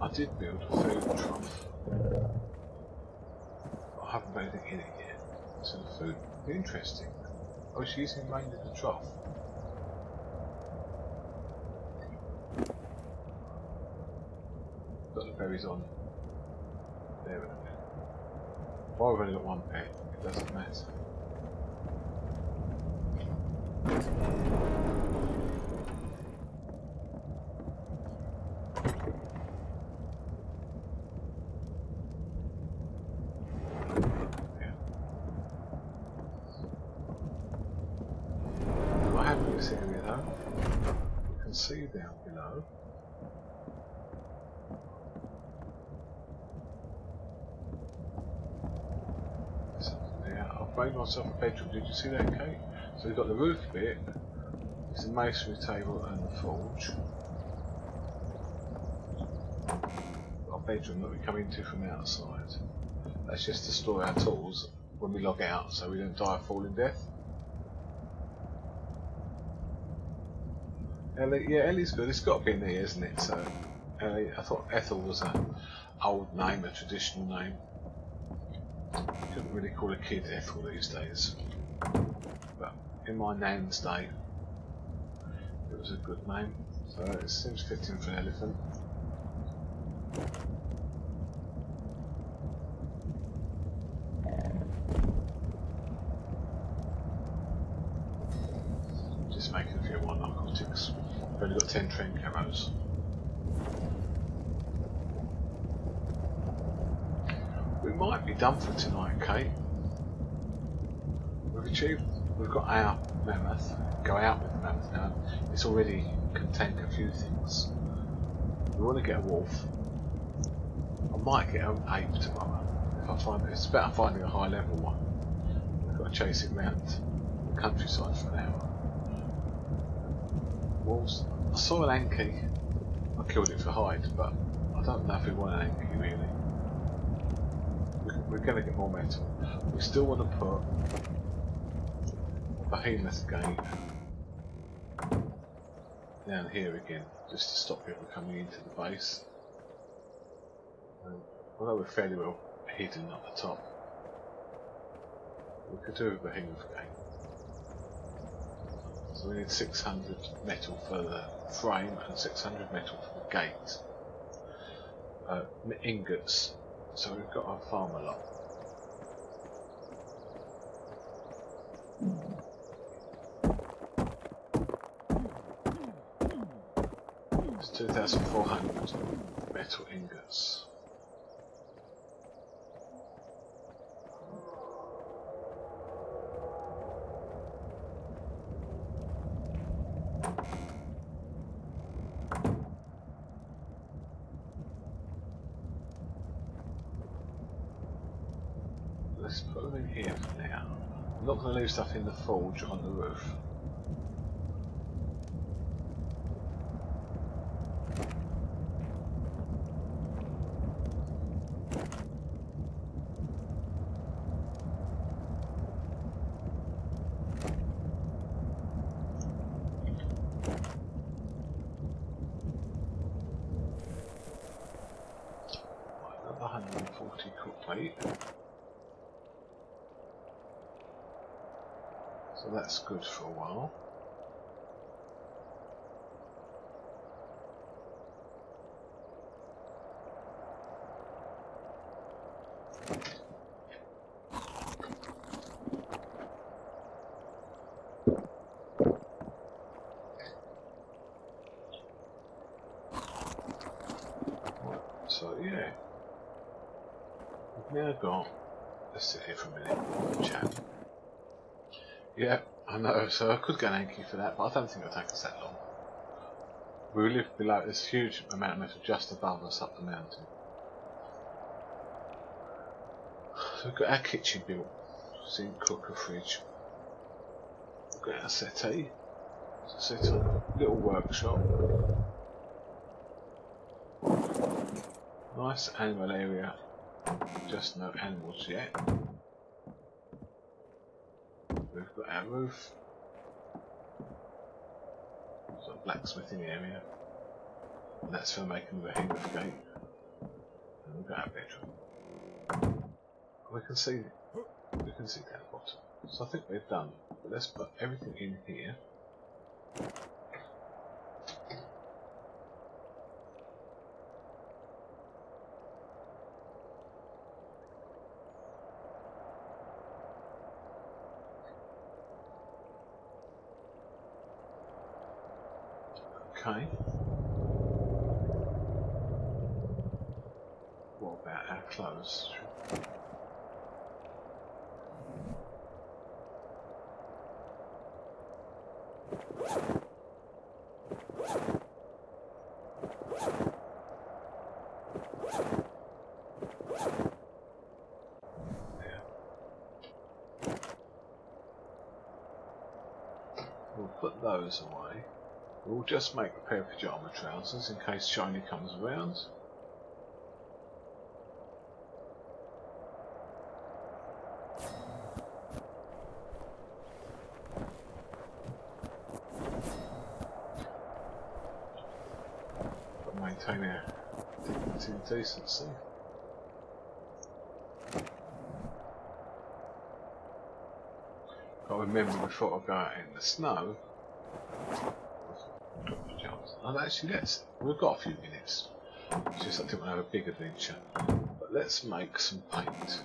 A: I did build a food trough. I haven't put anything in it yet. So the food, interesting. Oh, she's using mainly the trough. Got the berries on. There we go. Why we've only got one pet, Yeah. What happened in this area though? You can see down below. Something there. I've made myself a bedroom. Did you see that, Kate? So we've got the roof bit. It's the masonry table and the forge. Our bedroom that we come into from outside. That's just to store our tools when we log out so we don't die of falling death. Ellie, yeah, Ellie's good. It's got to be in here, isn't it? So, Ellie, I thought Ethel was an old name, a traditional name. Couldn't really call a kid Ethel these days. But in my nan's day, it was a good name. So it seems fitting for an elephant. Just making a few more narcotics. I've only got 10 train camos. We might be done for tonight, Kate. We've achieved, we've got our mammoth, go out with the mammoth now. It's already can tank a few things. We want to get a wolf. I might get an ape tomorrow. If I find it, it's better finding a high level one. I've got to chase it round the countryside for an hour. Wolves. I saw an Anki. I killed it for hide, but I don't know if we want an Anki really. We- We're going to get more metal. We still want to put a behemoth gate down here again, just to stop people coming into the base. Um, although we're fairly well hidden at the top, we could do a behemoth gate. So we need 600 metal for the frame and 600 metal for the gate. Uh, ingots, so we've got our farm a lot. It's 2,400 metal ingots. Let's put them in here for now. Leave stuff in the forge on the roof. Another 140 cook plate. So that's good for a while. Yeah, go on. Let's sit here for a minute. Chat. Yeah, I know, so I could get an Anki for that, but I don't think it'll take us that long. We live below this huge amount of metal just above us up the mountain. So we've got our kitchen built. Sink, cooker, fridge. We've got our settee. Sit on little workshop. Nice animal area. Just no animals yet. We've got roof. Sort of blacksmithing area. And that's for making the behemoth gate. And we've got our bedroom. We can see we can see down the bottom. So I think we've done. But let's put everything in here. Okay. What about our clothes? We'll put those away. We'll just make a pair of pyjama trousers in case Shiny comes around. But maintain our dignity and decency. To remember before I go out in the snow, and actually, let's. We've got a few minutes. Just I want to have a big adventure. But let's make some paint.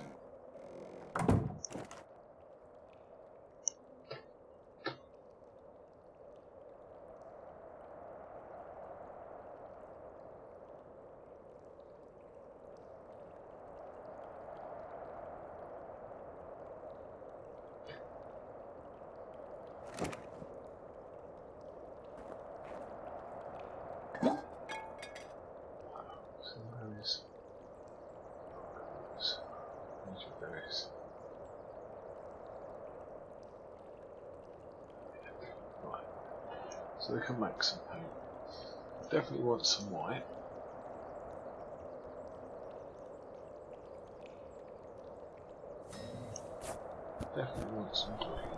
A: So where is Where's your berries? Right. So we can make some paint. Definitely want some white. Definitely want some green.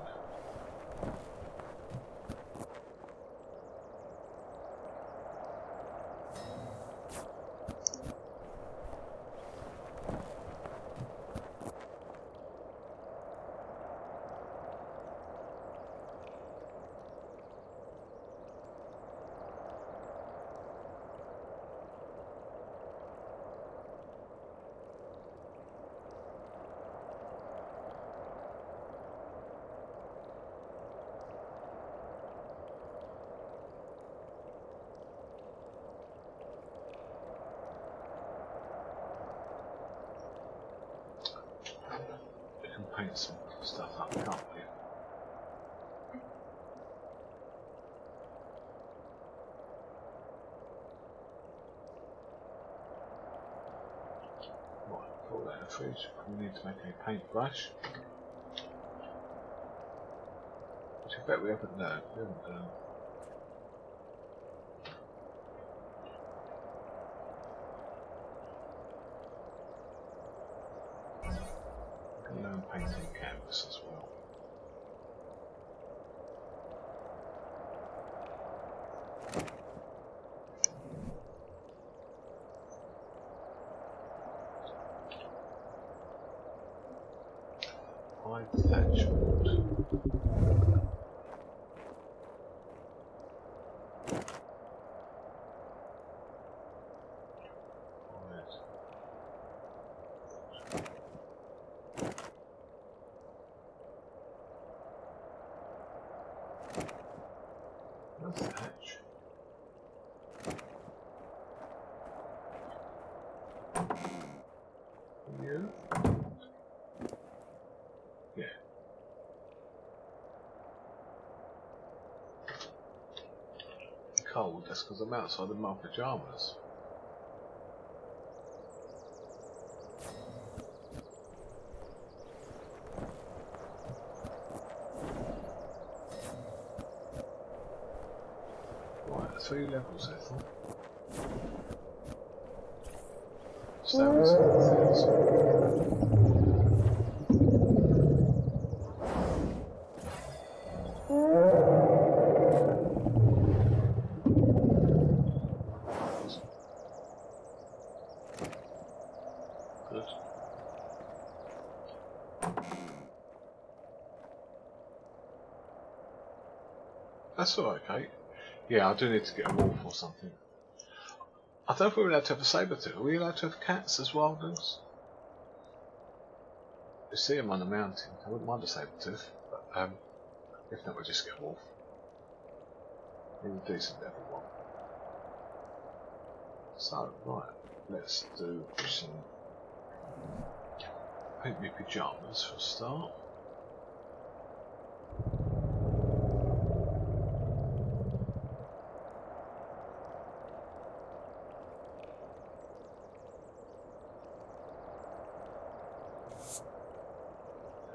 A: We can paint some stuff up, can't we? Right, put that in the fridge. We need to make a paintbrush. Which I bet we haven't done. We haven't done. We can learn painting canvas as well. Hide thatch wood. Hide. That's thatch. You? Yeah. Cold, that's because I'm outside in my pyjamas. Right, three levels, I thought. Good. That's alright, Kate. Yeah, I do need to get a wolf or something. I don't if we're allowed to have a saber tooth. Are we allowed to have cats as wild wildlings? You see them on the mountain. I wouldn't mind a saber tooth, but um, if not, we'll just get a wolf. A decent level one. So, right, let's do some paint me pyjamas for a start.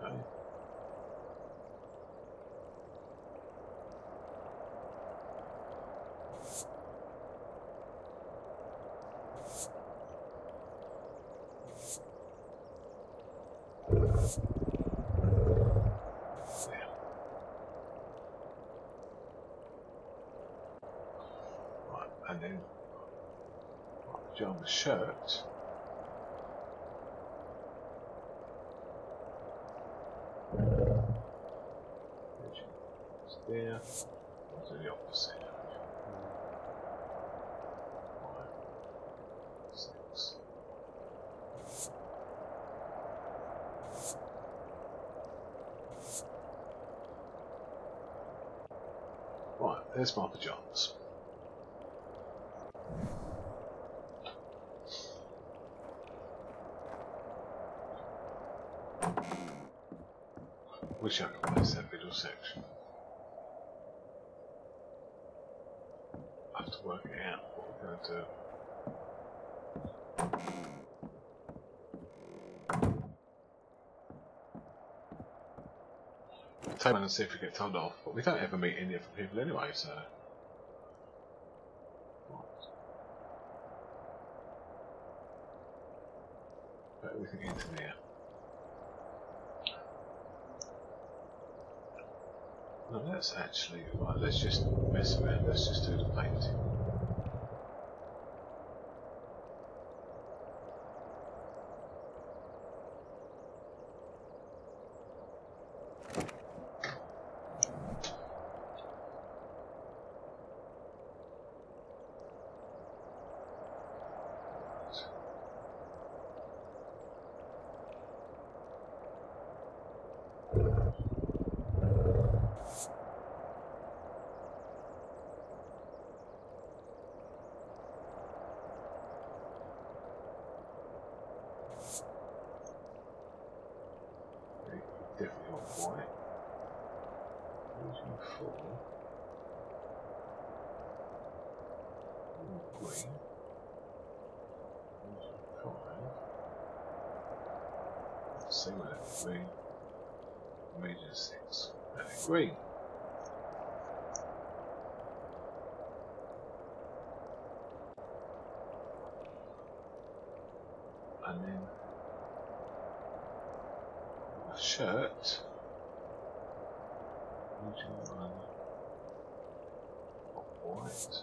A: Okay. There. Right, and then right, pajama shirt. It's there. I'll do the opposite. Five, six. Right, there's my pajamas. Wish I could place that middle section. I have to work out what we're going to do. One and see if we get told off, but we don't ever meet any other people anyway, so. Put. No, let's actually, right, let's just mess around, let's just do the painting. Okay, Definitely on white. Using four. Ooh, Green. Using five. Let's see what that green. Major six. Green. And then a shirt. Using two. White.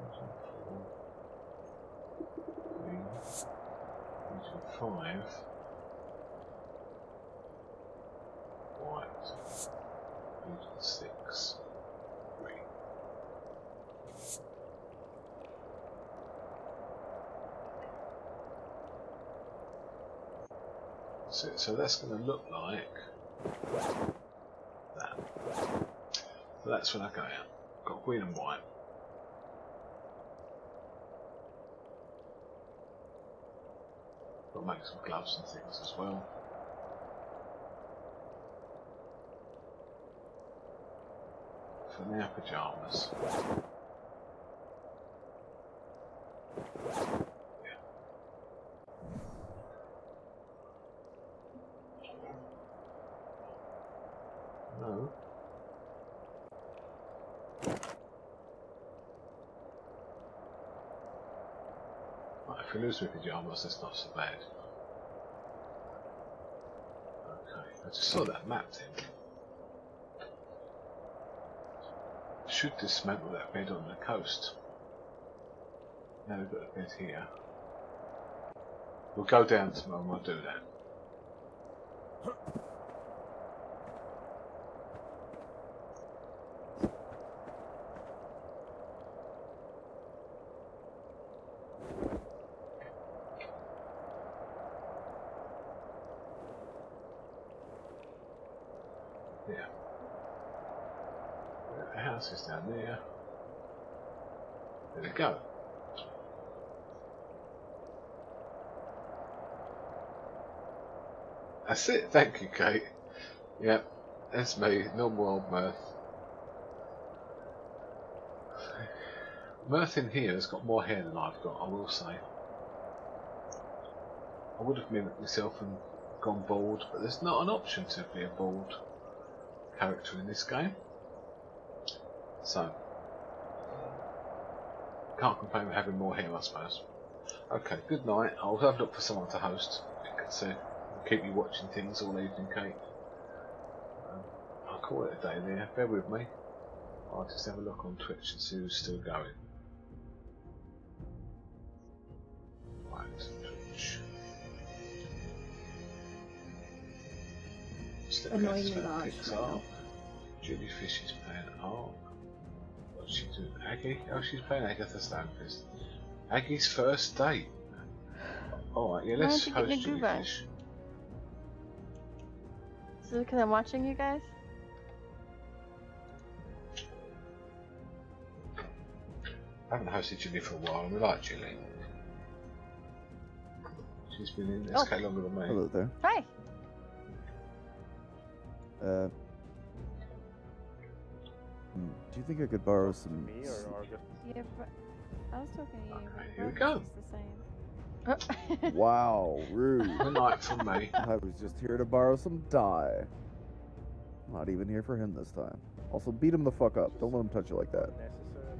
A: Using four. Green. Using five. White. Using six. Green. So, so that's going to look like that. But that's when I go out. Got green and white. Got to make some gloves and things as well. For now, pyjamas. No. Lose my pyjamas, that's not so bad. Okay, I just saw that map then. Should dismantle that bed on the coast. Now we've got a bed here. We'll go down tomorrow and we'll do that. Yeah. The house is down there. There we go. That's it, thank you, Kate. Yep, that's me, normal old Mirth. Mirth in here has got more hair than I've got, I will say. I would have mimicked myself and gone bald, but there's not an option to be a bald character in this game. So, can't complain with having more hair, I suppose. Okay, good night. I'll have a look for someone to host. You can see. Keep you watching things all evening, Kate. Um, I'll call it a day there. Bear with me. I'll just have a look on Twitch and see who's still going. Right, Twitch. Just me
C: large
A: Pixar. Julie Fish is playing Ark. What's she doing? Aggie? Oh, she's playing Agatha Stonefish. Aggie's first date. Alright, yeah, let's host
C: your
A: Julie
C: groove on?
A: Fish.
C: Is it because I'm watching you guys?
A: I haven't hosted Julie for a while and we like Julie. She's been in this
C: Oh.
A: cat longer than me.
D: Hello there.
C: Hi.
D: Uh, hmm, do you think I could borrow some?
E: Me
D: s-
E: or Argus?
F: Yeah, but I was talking to you.
A: Okay,
F: but
A: here we go.
F: the same.
D: Wow, rude.
A: Good night from me.
D: I was just here to borrow some dye. Not even here for him this time. Also, beat him the fuck up. Don't let him touch you like that.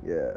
D: Yeah.